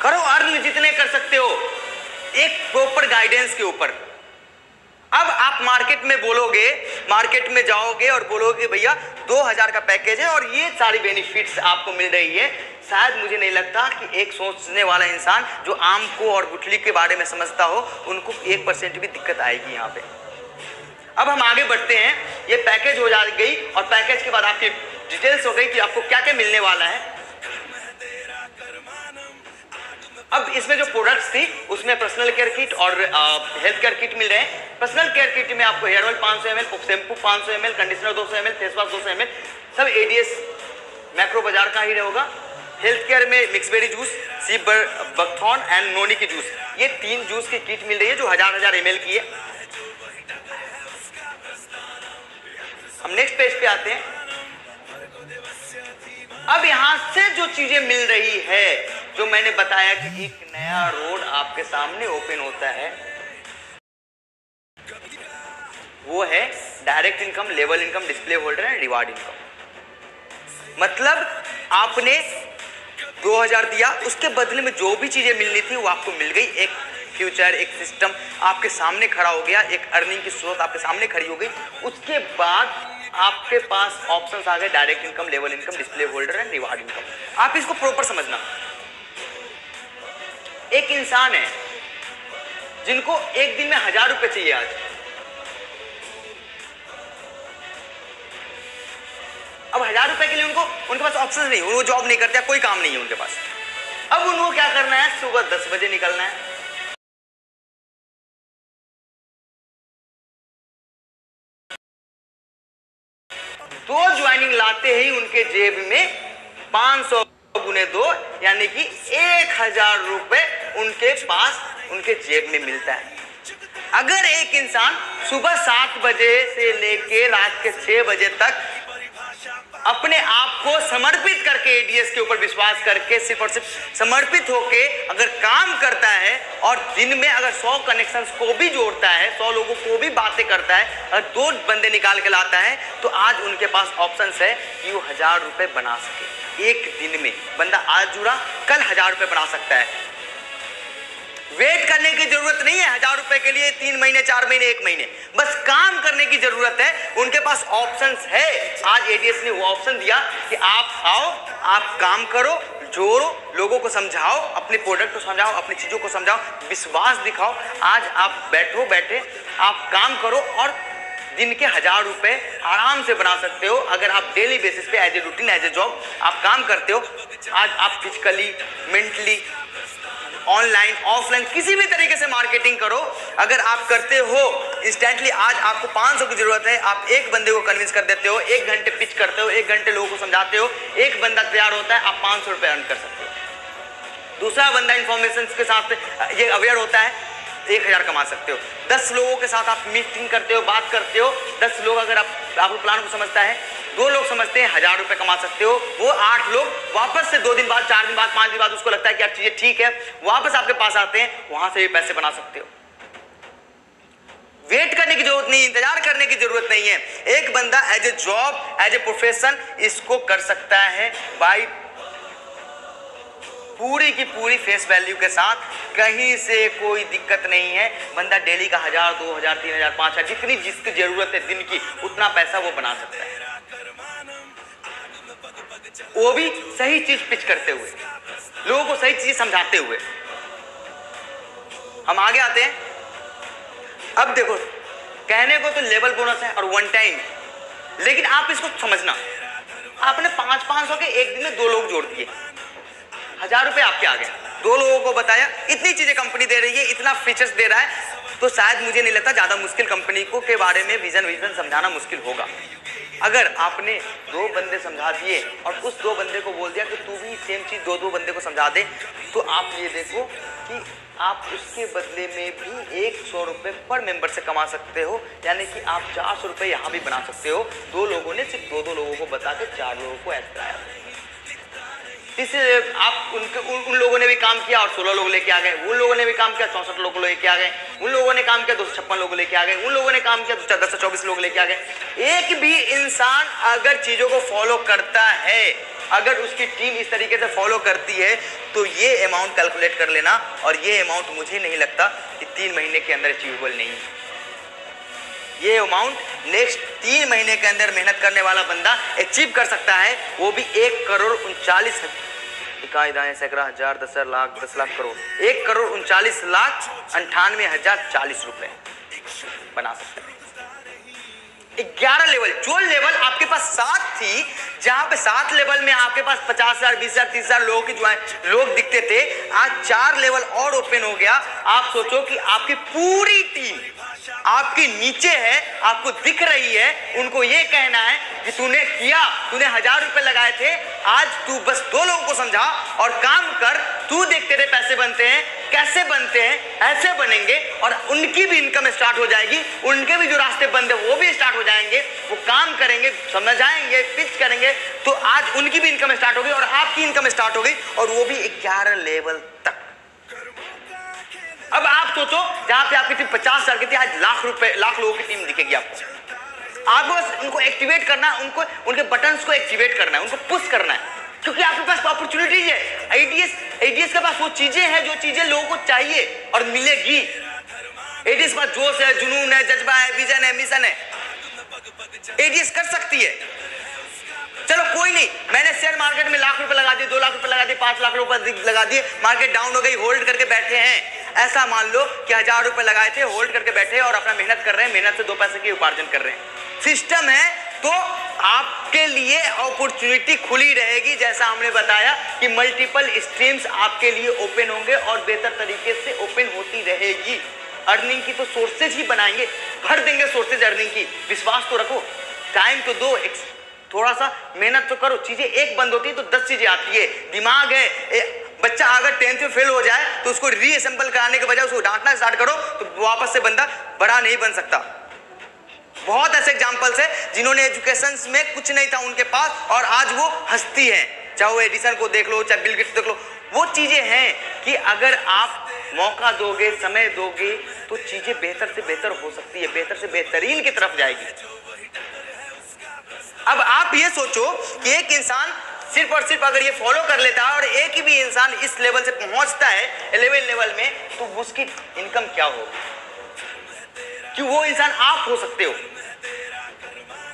करो अर्न जितने कर सकते हो एक प्रॉपर गाइडेंस के ऊपर। अब आप मार्केट में बोलोगे मार्केट में जाओगे और बोलोगे, भैया, दो हज़ार का पैकेज है और ये सारी बेनिफिट्स आपको मिल रही है। शायद मुझे नहीं लगता कि एक सोचने वाला इंसान जो आम को और गुठली के बारे में समझता हो, उनको एक परसेंट भी दिक्कत आएगी यहाँ पे। अब हम आगे बढ़ते हैं। ये पैकेज हो जा गई और पैकेज के बाद आपकी डिटेल्स हो गई कि आपको क्या क्या मिलने वाला है। अब इसमें जो प्रोडक्ट्स थी, उसमें पर्सनल केयर किट और हेल्थ केयर किट मिल रहे हैं। पर्सनल केयर किट में आपको हेयर ऑयल पाँच सौ एम एल शैम्पू पाँच सौ एम एल कंडीशनर दो सौ एम एल फेस वॉश दो सौ एम एल सब एडीएस मैक्रो बाज़ार का ही रहेगा। हेल्थ केयर में mix berry juice sea buckthorn and noni की जूस ये तीन जूस की किट मिल रही है जो हज़ार हज़ार एम की है। हम नेक्स्ट पेज पे आते हैं। अब यहाँ से जो चीज़ें मिल रही है जो मैंने बताया कि एक नया रोड आपके सामने ओपन होता है, वो है direct income, level income, display holder and reward income. मतलब आपने 2000 दिया, उसके बदले में जो भी चीज़ें मिलनी थी वो आपको मिल गई। एक फ्यूचर, एक सिस्टम आपके सामने खड़ा हो गया, एक अर्निंग की स्रोत आपके सामने खड़ी हो गई। उसके बाद आपके पास ऑप्शंस आ गए, direct income, level income, display holder and reward income. आप इसको प्रॉपर समझना। एक इंसान है, जिनको एक दिन में हज़ार रुपए चाहिए आज। अब हज़ार रुपए के लिए उनको, उनके पास ऑप्शन नहीं, वो जॉब नहीं करते, कोई काम नहीं है उनके पास। अब उनको क्या करना है? सुबह दस बजे निकलना है। दो ज्वाइनिंग लाते ही उनके जेब में पाँच सौ गुने दो, यानी कि एक हज़ार रुपए उनके पास, उनके जेब में मिलता है। अगर एक इंसान सुबह सात बजे से लेके रात के छह बजे तक अपने आप को समर्पित करके एडीएस के ऊपर विश्वास करके सिर्फ़ और सिर्फ़ समर्पित होके अगर काम करता है और दिन में अगर 100 कनेक्शंस को भी जोड़ता है, सौ लोगों को भी बातें करता है, अगर दो बंदे निकाल के लाता है तो आज उनके पास ऑप्शंस है कि वो हज़ार रुपए बना सके। एक दिन में बंदा आज जुड़ा, कल हज़ार रुपए बना सकता है। वेट करने की ज़रूरत नहीं है हज़ार रुपए के लिए, तीन महीने, चार महीने, एक महीने। बस काम करने की ज़रूरत है, उनके पास ऑप्शंस है। आज एडीएस ने वो ऑप्शन दिया कि आप आओ, आप काम करो, जोड़ो, लोगों को समझाओ, अपने प्रोडक्ट को समझाओ, अपनी चीज़ों को समझाओ, विश्वास दिखाओ। आज आप बैठो, बैठे, आप काम करो और दिन के हज़ार रुपए आराम से बना सकते हो। अगर आप डेली बेसिस पे as a routine as a job आप काम करते हो आज आप फिजिकली मेंटली ऑनलाइन ऑफलाइन किसी भी तरीके से मार्केटिंग करो। अगर आप करते हो इंस्टेंटली आज आपको 500 की ज़रूरत है, आप एक बंदे को कन्विंस कर देते हो, एक घंटे पिच करते हो, एक घंटे लोगों को समझाते हो, एक बंदा तैयार होता है, आप पाँच सौ अर्न कर सकते हो। दूसरा बंदा इंफॉर्मेशन के साथ, ये अवेयर होता है, एक हज़ार कमा सकते हो। दस लोगों के साथ आप मीटिंग करते हो, बात करते हो, दस लोग अगर आप, आपको प्लान को समझता है दो लोग समझते हैं, हज़ार रुपए कमा सकते हो। वो आठ लोग वापस से दो दिन बाद, चार दिन बाद, पाँच दिन बाद उसको लगता है कि यार चीज़ें ठीक है, वापस आपके पास आते हैं, वहाँ से भी पैसे बना सकते हो। वेट करने की ज़रूरत नहीं, इंतज़ार करने की ज़रूरत नहीं है। एक बंदा as a job as a profession इसको कर सकता है बाई पूरी की पूरी फेस वैल्यू के साथ। कहीं से कोई दिक्कत नहीं है। बंदा डेली का हज़ार, दो हज़ार, तीन हज़ार, पाँच हज़ार, जितनी जिसकी ज़रूरत है दिन की, उतना पैसा वो बना सकता है। वो भी सही चीज़ पिच करते हुए, लोगों को सही चीज़ समझाते हुए। हम आगे आते हैं। अब देखो, कहने को तो लेवल बोनस है और वन टाइम लेकिन आप इसको समझना। आपने पाँच पाँच सौ के एक दिन में दो लोग जोड़ दिए। हज़ार रुपए आपके आ गए। दो लोगों को बताया, इतनी चीज़ें कंपनी दे रही है, इतना फीचर्स दे रहा है तो शायद मुझे नहीं लगता ज़्यादा मुश्किल कंपनी को के बारे में विजन विजन समझाना मुश्किल होगा। अगर आपने दो बंदे समझा दिए और उस दो बंदे को बोल दिया कि तू भी सेम चीज़ दो दो बंदे को समझा दे तो आप ये देखो कि आप उसके बदले में भी एक सौ रुपये पर मेंबर से कमा सकते हो। यानी कि आप चार सौ रुपये यहाँ भी बना सकते हो। दो लोगों ने सिर्फ़ दो दो लोगों को बता के चार लोगों को ऐड कराया। इसलिए आप उनके उन, उन लोगों ने भी काम किया और सोलह लोग लेके आ गए। उन लोगों ने भी काम किया चौसठ लोग लेके आ गए। उन लोगों ने काम किया दो सौ छप्पन लोग लेके आ गए। उन लोगों ने काम किया दस सौ चौबीस लोग लेके आ गए। एक भी इंसान अगर चीज़ों को फॉलो करता है अगर उसकी टीम इस तरीके से फॉलो करती है तो ये अमाउंट कैलकुलेट कर लेना और ये अमाउंट मुझे नहीं लगता कि तीन महीने के अंदर अचीवेबल नहीं है। ये अमाउंट नेक्स्ट तीन महीने के अंदर मेहनत करने वाला बंदा अचीव कर सकता है वो भी एक करोड़ उनचालीस इकाई सैकड़ा हज़ार, दस लाख दस लाख करोड़। एक करोड़ उनचालीस लाख अंठानवे हज़ार चालीस रुपए बना सकते हैं। ग्यारह लेवल, जो लेवल आपके पास सात थी, जहाँ पे सात लेवल में आपके पास पचास हज़ार, बीस हज़ार, तीस हज़ार लोगों की जो है, लोग दिखते थे, आज चार लेवल और ओपन हो गया। आप सोचो कि आपकी पूरी टीम आपके नीचे है, आपको दिख रही है, उनको ये कहना है कि तूने किया, तूने हज़ार रुपए लगाए थे, आज तू बस दो लोगों को समझा और काम कर, तू देख तेरे पैसे बनते हैं, कैसे बनते हैं, ऐसे बनेंगे और उनकी भी इनकम स्टार्ट हो जाएगी, उनके भी जो रास्ते बंद है, वो भी स्टार्ट हो जाएँगे, वो काम करेंगे, समझाएँगे पिच करेंगे तो आज उनकी भी इनकम स्टार्ट होगी और आपकी इनकम स्टार्ट हो गई और वो भी ग्यारह लेवल अब आप सोचो, जहाँ पे आपकी टीम पचास हज़ार की थी, आज लाख रुपए, लाख लोगों की टीम दिखेगी आपको। आपको बस उनको एक्टिवेट करना है उनको, उनके बटन्स को एक्टिवेट करना है, उनको पुश करना है। क्योंकि आपके पास अपॉर्चुनिटीज़ है। आईडीएस आईडीएस के पास वो चीज़ें हैं, जो चीज़ें लोगों को चाहिए और मिलेगी। एडीएस के पास जोश है, जुनून है, जज्बा है विजन है मिशन है। एडीएस कर सकती है। चलो, कोई नहीं। मैंने शेयर मार्केट में लाख रुपए लगा दिए, दो लाख रुपए लगा दिए, पाँच लाख रुपए लगा दिए। मार्केट डाउन हो गई होल्ड करके बैठे हैं। ऐसा मान लो कि हज़ार रुपए लगाए थे होल्ड करके बैठे और अपना मेहनत कर रहे हैं, मेहनत से दो पैसे की उपार्जन कर रहे हैं। सिस्टम है तो आपके लिए अपॉर्चुनिटी खुली रहेगी, जैसा हमने बताया कि मल्टीपल स्ट्रीम्स आपके लिए ओपन होंगे और बेहतर तरीके से ओपन होती रहेगी। अर्निंग की तो सोर्सेज ही बनाएँगे, भर देंगे सोर्सेज अर्निंग की। विश्वास तो रखो टाइम तो दो थोड़ा सा मेहनत तो करो, चीज़ें एक बंद होती है तो दस चीज़ें आती है। दिमाग है बच्चा अगर टेंथ में फेल हो जाए तो उसको रीअसेंबल कराने के बजाय उसको डांटना स्टार्ट करो तो वापस से बंदा बड़ा नहीं बन सकता। बहुत ऐसे एग्जाम्पल्स है जिन्होंने एजुकेशन में कुछ नहीं था उनके पास, और आज वो हस्ती है। चाहे वो एडिसन को देख लो, चाहे बिल गेट्स देख लो, वो चीज़ें हैं कि अगर आप मौका दोगे, समय दोगे तो चीज़ें बेहतर से बेहतर हो सकती है, बेहतर से बेहतरीन की तरफ़ जाएगी। अब आप ये सोचो कि एक इंसान सिर्फ़ और सिर्फ़ अगर ये फॉलो कर लेता है और एक ही भी इंसान इस लेवल से पहुँचता है इलेवन लेवल में तो उसकी इनकम क्या होगी? कि वो इंसान आप हो सकते हो।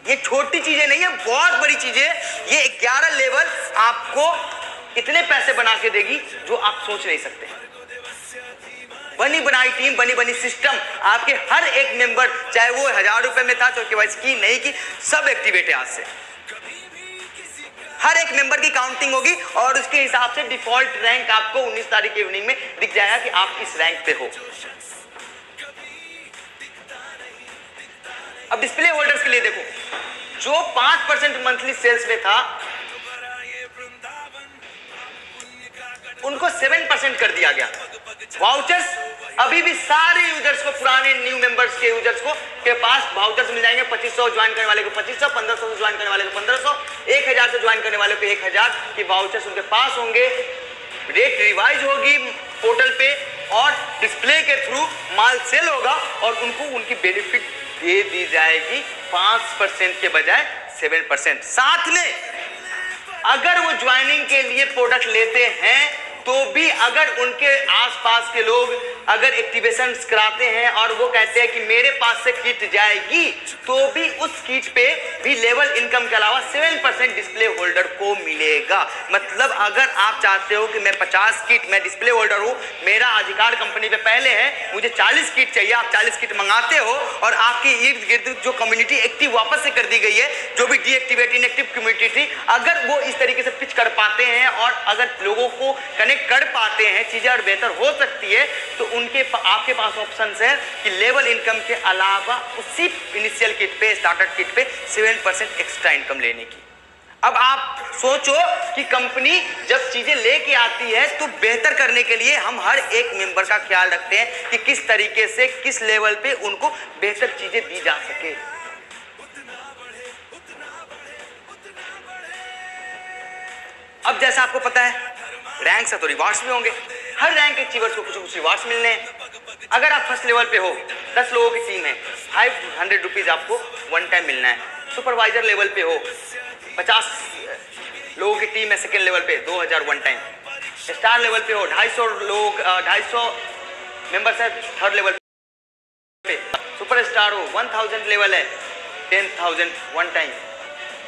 ये छोटी चीज़ें नहीं है, बहुत बड़ी चीज़ें ये 11 लेवल आपको इतने पैसे बना के देगी जो आप सोच नहीं सकते। बनी बनाई टीम बनी बनी सिस्टम आपके हर एक मेंबर चाहे वो हज़ार रुपए में था, चाहे की नहीं की, सब एक्टिवेट है आज से। हर एक मेंबर की काउंटिंग होगी और उसके हिसाब से डिफ़ॉल्ट रैंक आपको 19 तारीख की इवनिंग में दिख जाएगा कि आप इस रैंक पे हो। अब डिस्प्ले होल्डर्स के लिए देखो, जो पाँच परसेंट मंथली सेल्स में था, उनको सेवन परसेंट कर दिया गया। वाउचर्स अभी भी सारे यूज़र्स को, पुराने न्यू मेंबर्स के यूज़र्स को, के पास वाउचर्स मिल जाएँगे। 2500 ज्वाइन करने वाले को 2500 1500 से ज्वाइन करने वाले को 1500 1000 से ज्वाइन करने वाले को 1000 के वाउचर्स उनके पास होंगे। रेट रिवाइज होगी पोर्टल पे और डिस्प्ले के थ्रू माल सेल होगा और उनको उनकी बेनिफिट दे दी जाएगी पाँच के बजाय सेवन साथ में अगर वो ज्वाइनिंग के लिए प्रोडक्ट लेते हैं तो भी अगर उनके आसपास के लोग अगर एक्टिवेशन कराते हैं और वो कहते हैं कि मेरे पास से किट जाएगी तो भी उस किट पे भी लेवल इनकम के अलावा सेवन परसेंट डिस्प्ले होल्डर को मिलेगा। मतलब अगर आप चाहते हो कि मैं पचास किट मैं डिस्प्ले होल्डर हूँ, मेरा अधिकार कंपनी पे पहले है, मुझे चालीस किट चाहिए, आप चालीस किट मंगाते हो और आपकी इर्द गिर्द जो कम्युनिटी एक्टिव वापस से कर दी गई है, जो भी डीएक्टिवेट इनएक्टिव कम्युनिटी थी, अगर वो इस तरीके से पिच कर पाते हैं और अगर लोगों को कनेक्ट कर पाते हैं, चीज़ें और बेहतर हो सकती है तो उनके आपके पास ऑप्शन है कि लेवल इनकम के अलावा उसी इनिशियल किट पे स्टार्टर किट पे सेवन परसेंट एक्स्ट्रा इनकम लेने की। अब आप सोचो कि कंपनी जब चीज़ें लेके आती है तो बेहतर करने के लिए हम हर एक मेंबर का ख्याल रखते हैं कि किस तरीके से, किस लेवल पे उनको बेहतर चीज़ें दी जा सके। अब जैसा आपको पता है रैंक से तो रिवार्ड्स भी होंगे। हर रैंक अचीवर्स को कुछ कुछ रिवार्ड्स मिलने। हैं अगर आप फ़र्स्ट लेवल पे हो, दस लोगों की टीम है फाइव हंड्रेड रुपीज़ आपको वन टाइम मिलना है। सुपरवाइजर लेवल पे हो, पचास लोगों की टीम है सेकेंड लेवल पे, दो हज़ार वन टाइम स्टार लेवल पे हो, ढाई सौ लोग ढाई सौ मेंबर्स है थर्ड लेवल पे। सुपर स्टार हो वन थाउज़ेंड लेवल है टेन थाउज़ेंड वन टाइम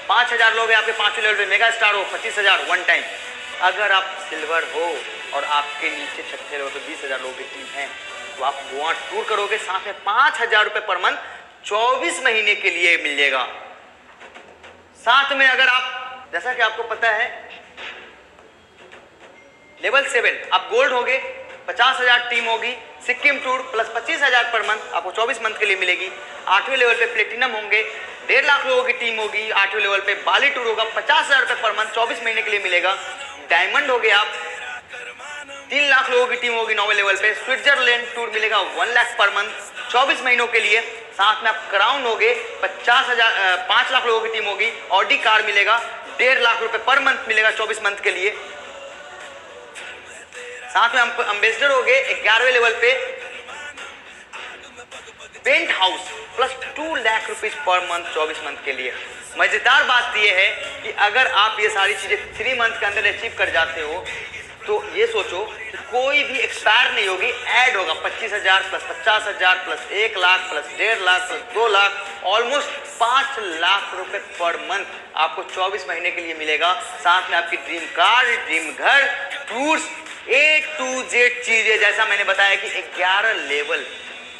पाँच हज़ार लोग हैं आपके पाँचवें लेवल पे मेगा स्टार हो, पच्चीस हज़ार वन टाइम अगर आप सिल्वर हो और आपके नीचे छठे लेवल पे बीस हज़ार लोगों की टीम है। तो आप गोवा टूर करोगे, साथ में पाँच हज़ार रुपये पर मंथ चौबीस महीने के लिए मिलेगा। साथ में अगर आप, जैसा कि आपको पता है, लेवल सेवन, आप गोल्ड हो गए पचास हज़ार टीम होगी, सिक्किम टूर प्लस पच्चीस हज़ार पर मंथ आपको चौबीस मंथ के लिए मिलेगी। आठवें लेवल पे प्लेटिनम होंगे, डेढ़ लाख लोगों की टीम होगी, आठवें लेवल पे बाली टूर होगा, पचास हज़ार रुपये पर मंथ चौबीस महीने के लिए मिलेगा। डायमंड हो गए आप तीन लाख लोगों की टीम होगी नौवे लेवल पे। स्विट्जरलैंड टूर मिलेगा वन लाख पर मंथ। चौबीस महीनों के लिए साथ में आप क्राउन हो गए पचास हज़ार पाँच लाख लोगों की टीम होगी। ऑडी कार मिलेगा, डेढ़ लाख रुपए पर मंथ मिलेगा चौबीस मंथ के लिए। साथ में अम्बेसडर हो गए ग्यारहवें लेवल पे। Penthouse plus two lakh rupees per month चौबीस मंथ के लिए। मज़ेदार बात यह है कि अगर आप ये सारी चीज़ें थ्री मंथ के अंदर अचीव कर जाते हो तो ये सोचो कि कोई भी एक्सपायर नहीं होगी ऐड होगा, पच्चीस हज़ार प्लस पचास हज़ार प्लस एक लाख प्लस डेढ़ लाख प्लस दो लाख ऑलमोस्ट पाँच लाख रुपए पर मंथ आपको 24 महीने के लिए मिलेगा। साथ में आपकी ड्रीम कार ड्रीम घर टूर्स ए टू जेड चीज़ें, जैसा मैंने बताया कि 11 लेवल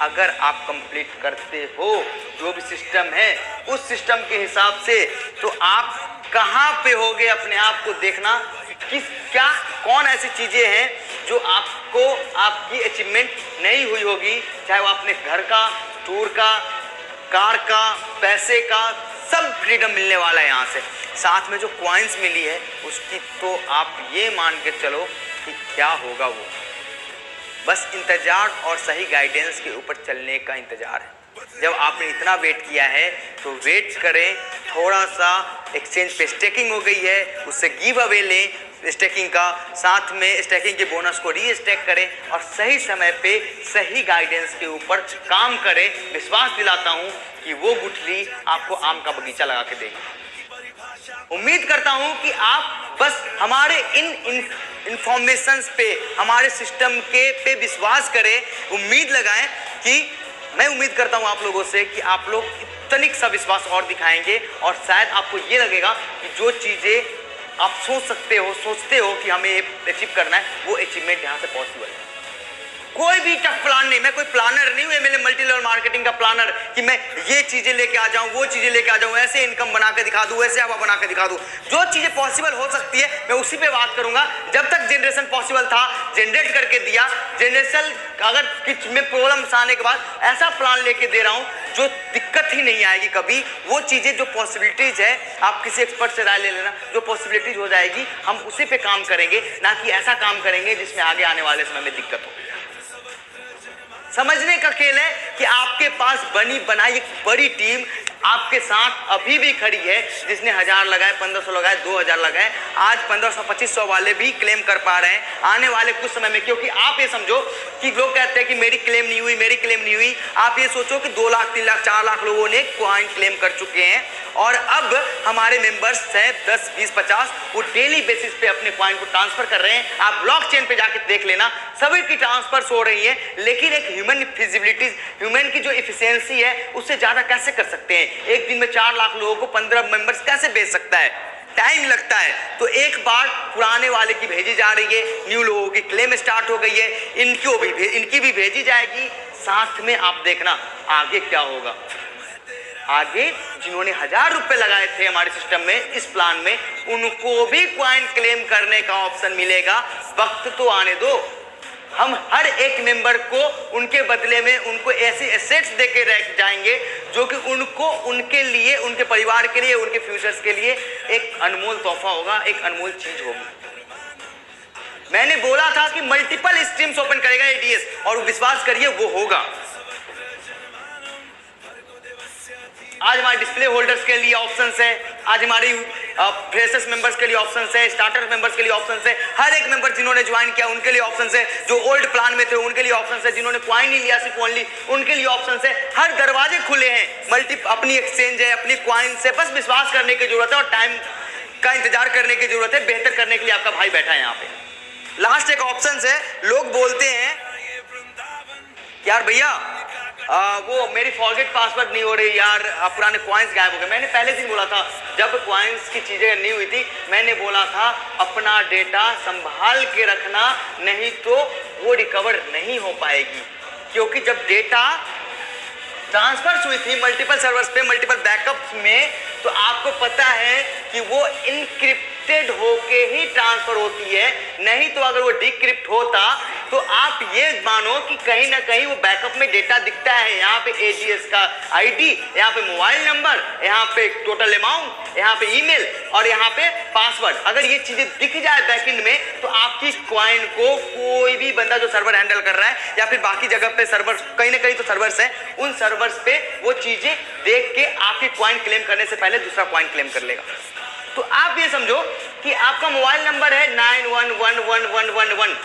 अगर आप कंप्लीट करते हो, जो भी सिस्टम है, उस सिस्टम के हिसाब से तो आप कहाँ पे होगे अपने आप को देखना? किस, क्या, कौन ऐसी चीज़ें हैं जो आपको, आपकी अचीवमेंट नहीं हुई होगी? चाहे वो अपने घर का टूर का, कार का, पैसे का, सब फ्रीडम मिलने वाला है यहाँ से। साथ में जो क्वाइंस मिली है, उसकी तो आप ये मान के चलो कि क्या होगा वो। बस इंतज़ार और सही गाइडेंस के ऊपर चलने का इंतज़ार है। जब आपने इतना वेट किया है तो वेट करें थोड़ा सा एक्सचेंज पे स्टेकिंग हो गई है, उससे गिव अवे लें स्टेकिंग का। साथ में स्टेकिंग के बोनस को री स्टेक करें और सही समय पे सही गाइडेंस के ऊपर काम करें। विश्वास दिलाता हूँ कि वो गुठली आपको आम का बगीचा लगा के देगी। उम्मीद करता हूँ कि आप बस हमारे इन, इंफॉर्मेशंस पे हमारे सिस्टम के पे विश्वास करें उम्मीद लगाएँ कि मैं उम्मीद करता हूँ आप लोगों से कि आप लोग तनिक सा विश्वास और दिखाएँगे और शायद आपको ये लगेगा कि जो चीज़ें आप सोच सकते हो सोचते हो कि हमें अचीव करना है वो अचीवमेंट यहाँ से पॉसिबल है। कोई भी टफ प्लान नहीं, मैं कोई प्लानर नहीं हूँ मेरे मल्टी लेवल मार्केटिंग का प्लानर कि मैं ये चीज़ें लेके आ जाऊँ, वो चीज़ें लेके आ जाऊँ, ऐसे इनकम बना के दिखा दूँ ऐसे हवा बना के दिखा दूँ। जो चीज़ें पॉसिबल हो सकती है, मैं उसी पे बात करूँगा। जब तक जनरेशन पॉसिबल था जनरेट करके दिया। जनरेशन अगर किच, में प्रॉब्लम्स आने के बाद ऐसा प्लान लेके दे रहा हूँ, जो दिक्कत ही नहीं आएगी कभी, वो चीज़ें जो पॉसिबिलिटीज़ है, आप किसी एक्सपर्ट से राय ले लेना, जो पॉसिबिलिटीज हो जाएगी, हम उसी पे काम करेंगे, ना कि ऐसा काम करेंगे जिसमें आगे आने वाले समय में दिक्कत हो। समझने का खेल है कि आपके पास बनी, बनाई एक बड़ी टीम आपके साथ अभी भी खड़ी है, जिसने हज़ार लगाए, पंद्रह सौ लगाए, दो हज़ार लगाए। आज पंद्रह सौ, पच्चीस सौ वाले भी क्लेम कर पा रहे हैं। आने वाले कुछ समय में, क्योंकि आप ये समझो कि लोग कहते हैं कि मेरी क्लेम नहीं हुई, मेरी क्लेम नहीं हुई। आप ये सोचो कि दो लाख, तीन लाख, चार लाख लोगों ने क्वाइन क्लेम कर चुके हैं। और अब हमारे मेंबर्स हैं दस, बीस, पचास, वो डेली बेसिस पे अपने क्वाइन को ट्रांसफ़र कर रहे हैं। आप ब्लॉक चेन पे जाके देख लेना सभी की ट्रांसफ़र हो रही है, लेकिन एक ह्यूमन फिजिबिलिटीज ह्यूमन की जो इफिशियंसी है, उससे ज़्यादा कैसे कर सकते हैं? एक दिन में चार लाख लोगों को पंद्रह मेंबर्स कैसे भेज सकता है? टाइम लगता है। तो एक बार पुराने वाले की भेजी जा रही है न्यू लोगों की क्लेम स्टार्ट हो गई है, इनको भी इनकी भी भेजी जाएगी। साथ में आप देखना, आगे क्या होगा। आगे जिन्होंने हज़ार रुपए लगाए थे हमारे सिस्टम में, इस प्लान में, उनको भी क्वाइन क्लेम करने का ऑप्शन मिलेगा। वक्त तो आने दो। हम हर एक मेंबर को उनके बदले में उनको ऐसे एसेट्स दे के रह जाएँगे जो कि उनको, उनके लिए, उनके परिवार के लिए, उनके फ्यूचर्स के लिए एक अनमोल तोहफा होगा, एक अनमोल चीज़ होगी। मैंने बोला था कि मल्टीपल स्ट्रीम्स ओपन करेगा एडीएस और विश्वास करिए वो होगा। आज हमारे डिस्प्ले होल्डर्स के लिए ऑप्शन है। आज हमारी फ्रेशर्स मेंबर्स के लिए ऑप्शन है स्टार्टर मेंबर्स के लिए ऑप्शन है। हर एक मेंबर जिन्होंने ज्वाइन किया, उनके लिए ऑप्शन है। जो ओल्ड प्लान में थे, उनके लिए ऑप्शन है। जिन्होंने क्वाइन नहीं लिया, सिर्फ़ ओनली उनके लिए ऑप्शन है। हर दरवाजे खुले हैं। मल्टी अपनी एक्सचेंज है, अपनी क्वाइन से बस विश्वास करने की ज़रूरत है और टाइम का इंतज़ार करने की ज़रूरत है। बेहतर करने के लिए आपका भाई बैठा है यहाँ पे। लास्ट एक ऑप्शन है। लोग बोलते हैं यार भैया वो मेरी फॉरगेट पासवर्ड नहीं हो रही यार पुराने क्वाइंस गायब हो गए। मैंने पहले दिन बोला था, जब क्वाइंस की चीज़ें नहीं हुई थी, मैंने बोला था, अपना डेटा संभाल के रखना, नहीं तो वो रिकवर नहीं हो पाएगी। क्योंकि जब डेटा ट्रांसफ़र हुई थी मल्टीपल सर्वर्स पे मल्टीपल बैकअप्स में तो आपको पता है कि वो इनक्रिप्टेड होके ही ट्रांसफ़र होती है। नहीं तो अगर वो डिक्रिप्ट होता तो आप ये मानो कि कहीं ना कहीं वो बैकअप में डेटा दिखता है। यहाँ पे एजीएस का आईडी यहाँ पे मोबाइल नंबर यहाँ पे टोटल अमाउंट यहाँ पे ईमेल और यहाँ पे पासवर्ड अगर ये चीज़ें दिख जाए बैकएंड में तो आपकी क्वाइन को कोई भी बंदा जो सर्वर हैंडल कर रहा है या फिर बाकी जगह पे सर्वर कहीं ना कहीं तो सर्वर्स है, उन सर्वर्स पे वो चीज़ें देख के आपकी क्वाइन क्लेम करने से पहले दूसरा क्वाइन क्लेम कर लेगा। तो आप ये समझो कि आपका मोबाइल नंबर है nine one one one one one one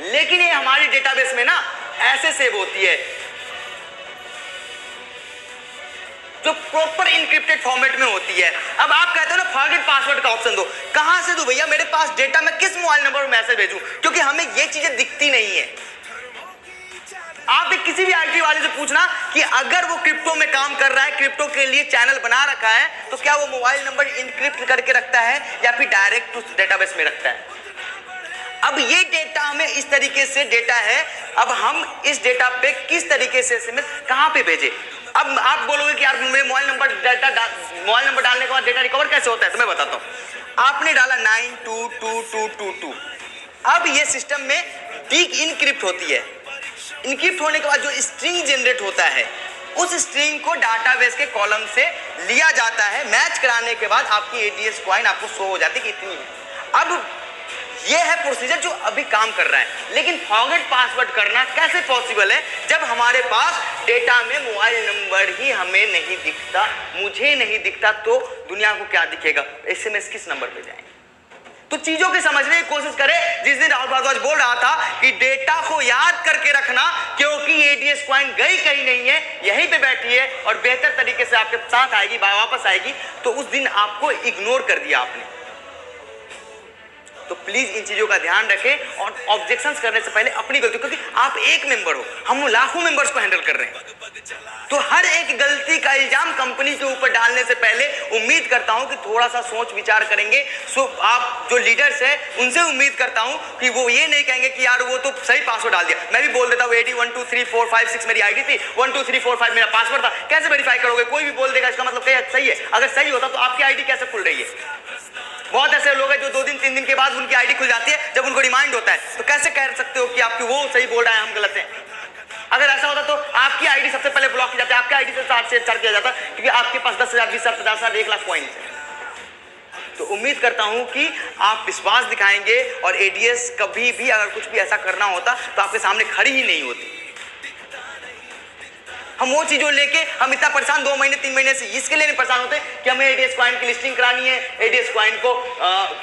लेकिन ये हमारी डेटाबेस में ना ऐसे सेव होती है जो प्रॉपर इंक्रिप्टेड फॉर्मेट में होती है। अब आप कहते हो ना फॉरगेट पासवर्ड का ऑप्शन दो। कहाँ से दो भैया? मेरे पास डेटा में किस मोबाइल नंबर पर मैसेज भेजूं? क्योंकि हमें ये चीज़ें दिखती नहीं है। आप एक किसी भी आईटी वाले से पूछना कि अगर वो क्रिप्टो में काम कर रहा है क्रिप्टो के लिए चैनल बना रखा है तो क्या वो मोबाइल नंबर इनक्रिप्ट करके रखता है या फिर डायरेक्ट उस डेटाबेस में रखता है? अब ये डेटा हमें इस तरीके से डेटा है, अब हम इस डेटा पे किस तरीके से एसएमएस कहाँ पे भेजे? अब आप बोलोगे कि यार मेरे mobile number data mobile number डालने के बाद डेटा रिकवर कैसे होता है? तो मैं बताता हूँ। आपने डाला nine two two two two two अब ये सिस्टम में डीक इनक्रिप्ट होती है। इनक्रिप्ट होने के बाद जो स्ट्रिंग जनरेट होता है, उस स्ट्रिंग को डाटाबेस के कॉलम से लिया जाता है। मैच कराने के बाद आपकी एटीएस क्वाइन आपको शो हो जाती है कि इतनी है। अब ये है प्रोसीजर जो अभी काम कर रहा है। लेकिन फॉरगेट पासवर्ड करना कैसे पॉसिबल है? जब हमारे पास डेटा में मोबाइल नंबर ही हमें नहीं दिखता, मुझे नहीं दिखता तो दुनिया को क्या दिखेगा? एसएमएस किस नंबर पे जाएँगे? तो चीज़ों के समझने की कोशिश करें। जिस दिन राहुल भारद्वाज बोल रहा था कि डेटा को याद करके रखना, क्योंकि एडीएस क्वाइन गई कहीं नहीं है, यहीं पे बैठी है और बेहतर तरीके से आपके साथ आएगी वापस आएगी तो उस दिन आपको इग्नोर कर दिया आपने। तो प्लीज़ इन चीज़ों का ध्यान रखें और ऑब्जेक्शंस करने से पहले अपनी गलती, क्योंकि आप एक मेंबर हो, हम लाखों मेंबर्स को हैंडल कर रहे हैं। तो हर एक गलती का इल्ज़ाम कंपनी के ऊपर डालने से पहले उम्मीद करता हूँ कि थोड़ा सा सोच विचार करेंगे। सो आप जो लीडर्स हैं, उनसे उम्मीद करता हूँ कि वो ये नहीं कहेंगे कि यार वो तो सही पासवर्ड डाल दिया। मैं भी बोल देता हूँ eighty one two three four five six मेरी आईडी थी one two three four five मेरा पासवर्ड था। कैसे वेरीफाई करोगे? कोई भी बोल देगा, इसका मतलब सही है। अगर सही होता तो आपकी आईडी कैसे खुल रही है? बहुत ऐसे लोग हैं जो दो दिन, तीन दिन के बाद उनकी आईडी खुल जाती है, जब उनको रिमाइंड होता है तो कैसे कह सकते हो कि आपकी वो सही बोल रहा है, हम गलत हैं? अगर ऐसा होता तो आपकी आईडी सबसे पहले ब्लॉक की जाती है, आपकी आईडी से साठ से चार किया जाता क्योंकि आपके पास दस हज़ार, बीस हज़ार, पचास हज़ार, एक लाख पॉइंट तो उम्मीद करता हूँ कि आप विश्वास दिखाएँगे और एडीएस कभी भी अगर कुछ भी ऐसा करना होता तो आपके सामने खड़ी ही नहीं होती। हम वो चीज़ों लेके हम इतना परेशान दो महीने, तीन महीने से इसके लिए नहीं परेशान होते कि हमें एडीएस क्वाइन की लिस्टिंग करानी है। एडीएस क्वाइन को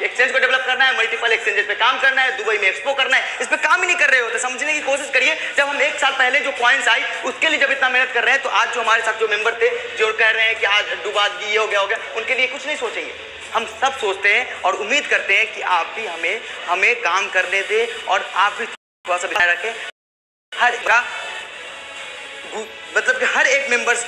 एक्सचेंज को डेवलप करना है मल्टीपल एक्सचेंजेस पे काम करना है दुबई में एक्सपो करना है। इस पर काम ही नहीं कर रहे होते। समझने की कोशिश करिए, जब हम एक साल पहले जो क्वाइंस आई उसके लिए जब इतना मेहनत कर रहे हैं तो आज जो हमारे साथ जो मेंबर थे, जो कह रहे हैं कि आज डुबा ये हो गया हो गया, उनके लिए कुछ नहीं सोचेंगे। हम सब सोचते हैं और उम्मीद करते हैं कि आप भी हमें हमें काम करने दें और आप भी थोड़ा सा रखें। हर मतलब कि हर एक मेंबर्स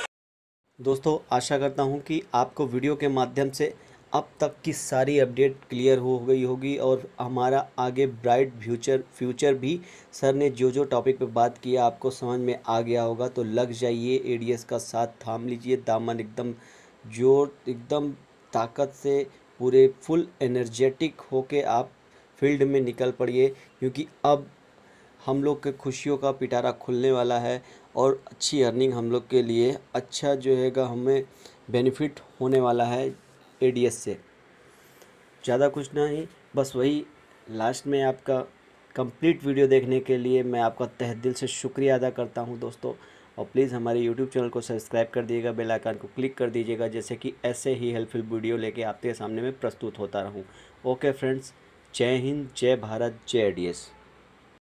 दोस्तों, आशा करता हूँ कि आपको वीडियो के माध्यम से अब तक की सारी अपडेट क्लियर हो गई होगी और हमारा आगे ब्राइट फ्यूचर फ्यूचर भी सर ने जो जो टॉपिक पे बात किया आपको समझ में आ गया होगा। तो लग जाइए एडीएस का साथ थाम लीजिए। दामन एकदम ज़ोर, एकदम ताकत से पूरे फुल एनर्जेटिक होके आप फ़ील्ड में निकल पड़िए, क्योंकि अब हम लोग के खुशियों का पिटारा खुलने वाला है। और अच्छी अर्निंग हम लोग के लिए अच्छा जो हैगा हमें बेनिफिट होने वाला है एडीएस से। ज़्यादा कुछ नहीं, बस वही लास्ट में आपका कंप्लीट वीडियो देखने के लिए मैं आपका तह दिल से शुक्रिया अदा करता हूँ दोस्तों। और प्लीज़ हमारे यूट्यूब चैनल को सब्सक्राइब कर दीजिएगा बेल आइकन को क्लिक कर दीजिएगा, जैसे कि ऐसे ही हेल्पफुल वीडियो लेके आपके सामने में प्रस्तुत होता रहूँ। ओके फ्रेंड्स जय हिंद, जय भारत, जय एडीएस